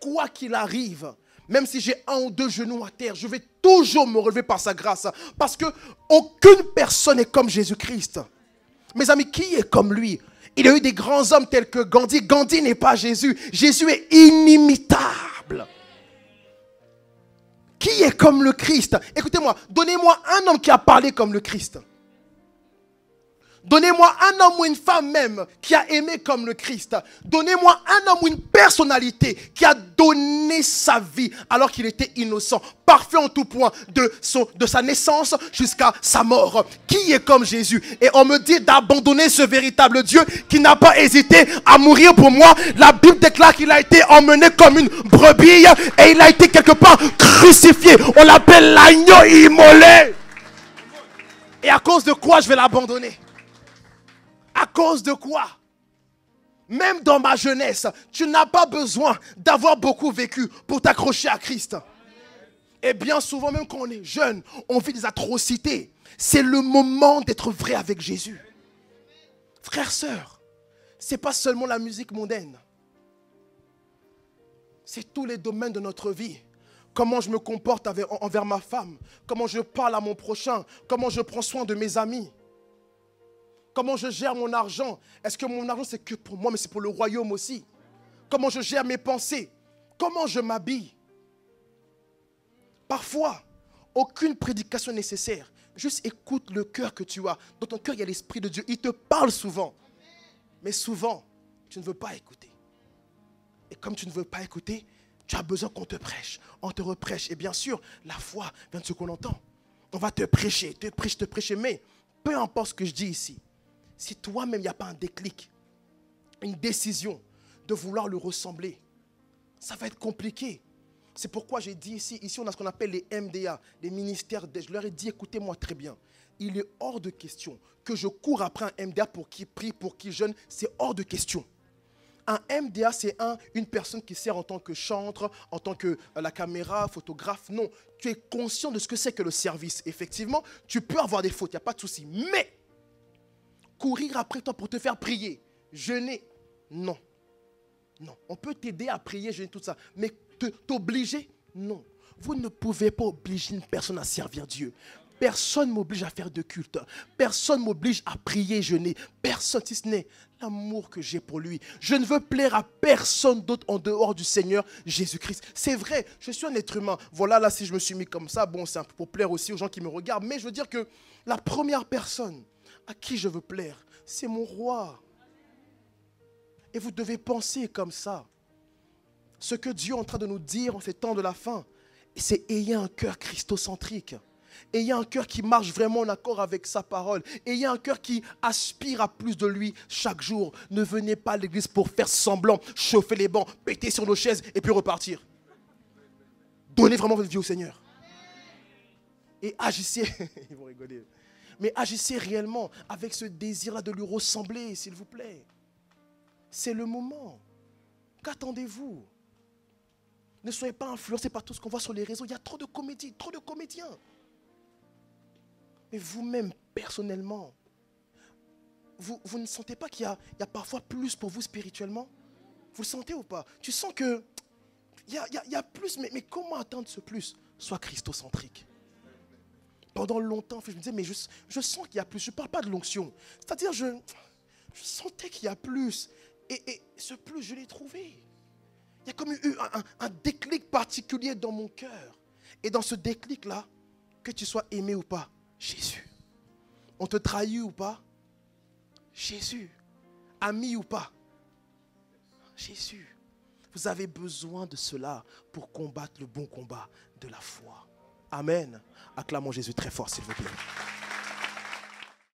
Quoi qu'il arrive, même si j'ai un ou deux genoux à terre, je vais toujours me relever par sa grâce. Parce que aucune personne n'est comme Jésus-Christ. Mes amis, qui est comme lui? Il y a eu des grands hommes tels que Gandhi. Gandhi n'est pas Jésus. Jésus est inimitable. Qui est comme le Christ? Écoutez-moi, donnez-moi un homme qui a parlé comme le Christ. Donnez-moi un homme ou une femme même qui a aimé comme le Christ. Donnez-moi un homme ou une personnalité qui a donné sa vie alors qu'il était innocent, parfait en tout point, de, sa naissance jusqu'à sa mort. Qui est comme Jésus? Et on me dit d'abandonner ce véritable Dieu qui n'a pas hésité à mourir pour moi. La Bible déclare qu'il a été emmené comme une brebis et il a été quelque part crucifié. On l'appelle l'agneau immolé. Et à cause de quoi je vais l'abandonner? À cause de quoi? Même dans ma jeunesse, tu n'as pas besoin d'avoir beaucoup vécu pour t'accrocher à Christ. Et bien souvent, même quand on est jeune, on vit des atrocités. C'est le moment d'être vrai avec Jésus. Frères, sœurs, c'est pas seulement la musique mondaine. C'est tous les domaines de notre vie. Comment je me comporte envers ma femme, comment je parle à mon prochain, comment je prends soin de mes amis. Comment je gère mon argent? Est-ce que mon argent c'est que pour moi, mais c'est pour le royaume aussi? Comment je gère mes pensées? Comment je m'habille? Parfois, aucune prédication nécessaire. Juste écoute le cœur que tu as. Dans ton cœur, il y a l'Esprit de Dieu. Il te parle souvent. Mais souvent, tu ne veux pas écouter. Et comme tu ne veux pas écouter, tu as besoin qu'on te prêche. On te reprêche. Et bien sûr, la foi vient de ce qu'on entend. On va te prêcher, te prêcher, te prêcher. Mais peu importe ce que je dis ici, si toi-même, il n'y a pas un déclic, une décision de vouloir le ressembler, ça va être compliqué. C'est pourquoi j'ai dit ici, ici on a ce qu'on appelle les MDA, les ministères. Je leur ai dit, écoutez-moi très bien. Il est hors de question que je cours après un MDA pour qui prie, pour qui jeûne. C'est hors de question. Un MDA, c'est un, une personne qui sert en tant que chantre, en tant que euh, la caméra, photographe. Non, tu es conscient de ce que c'est que le service. Effectivement, tu peux avoir des fautes, il n'y a pas de souci. Mais courir après toi pour te faire prier, jeûner, non. Non, on peut t'aider à prier, jeûner, tout ça. Mais t'obliger, non. Vous ne pouvez pas obliger une personne à servir Dieu. Personne m'oblige à faire de culte. Personne m'oblige à prier, jeûner. Personne, si ce n'est l'amour que j'ai pour lui. Je ne veux plaire à personne d'autre en dehors du Seigneur Jésus-Christ. C'est vrai, je suis un être humain. Voilà, là, si je me suis mis comme ça, bon, c'est un peu pour plaire aussi aux gens qui me regardent. Mais je veux dire que la première personne à qui je veux plaire, c'est mon roi. Et vous devez penser comme ça. Ce que Dieu est en train de nous dire en ces temps de la fin, c'est ayez un cœur christocentrique. Ayez un cœur qui marche vraiment en accord avec sa parole. Ayez un cœur qui aspire à plus de lui chaque jour. Ne venez pas à l'église pour faire semblant, chauffer les bancs, péter sur nos chaises et puis repartir. Donnez vraiment votre vie au Seigneur. Et agissez, (laughs) ils vont rigoler, mais agissez réellement avec ce désir-là de lui ressembler, s'il vous plaît. C'est le moment. Qu'attendez-vous? Ne soyez pas influencés par tout ce qu'on voit sur les réseaux. Il y a trop de comédies, trop de comédiens. Mais vous-même, personnellement, vous, ne sentez pas qu'il y, a, parfois plus pour vous spirituellement? Vous le sentez ou pas? Tu sens que il y a, y a, plus, mais, mais comment atteindre ce plus? Sois christocentrique. Pendant longtemps, je me disais, mais je, sens qu'il y a plus. Je ne parle pas de l'onction. C'est-à-dire, je, sentais qu'il y a plus. Et, ce plus, je l'ai trouvé. Il y a comme eu un, un déclic particulier dans mon cœur. Et dans ce déclic-là, que tu sois aimé ou pas, Jésus. On te trahit ou pas Jésus. Ami ou pas Jésus. Vous avez besoin de cela pour combattre le bon combat de la foi. Amen. Acclamons Jésus très fort, s'il vous plaît.